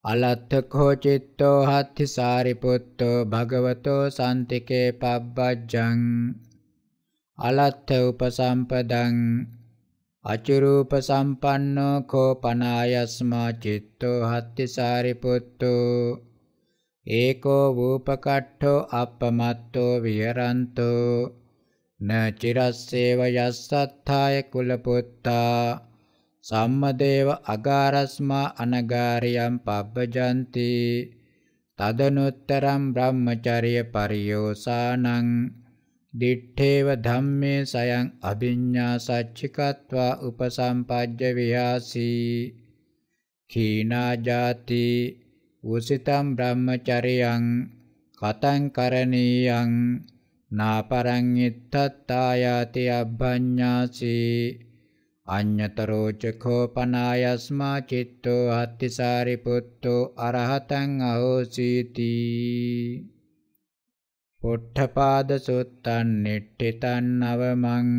අලත්තකෝ චිත්තෝ හත්ති සාරිපුත්තෝ භගවතෝ සම්තිකේ පබ්බජ්ජං. අලත්ත උපසම්පදං. අචුරූප සම්පන්නෝ කෝ පනායස්මා චිත්තෝ හත්ති සාරිපුත්තෝ. ඒකෝ වූපකට්ඨෝ අපමත්තෝ විහරන්තෝ. න චිරස්සේව යස්සත්ථාය කුලපුත්තා. සම්මදේව අගාරස්මා අනගාරියම් පබ්බජන්ති. තදනුත්තරම් බ්‍රහ්මචර්ය පරියෝසානං දිත්තේව ධම්මේ සයං අභිඤ්ඤා සච්චිකत्वा උපසම්පජ්ජ විහාසී කීනා ජාති උසිතම් බ්‍රහ්මචරියං කතං කරණීයං නාපරං ඉත්තත්තායාති අබ්බඤ්ඤාසී. අඤ්ඤතරෝ චඛෝ පනායස්මා චිත්තෝ අත්තිසාරි පුත්තෝ අරහතං අහෝසීති. පොට්ඨපාද සුත්තං නිට්ඨිතං නවමං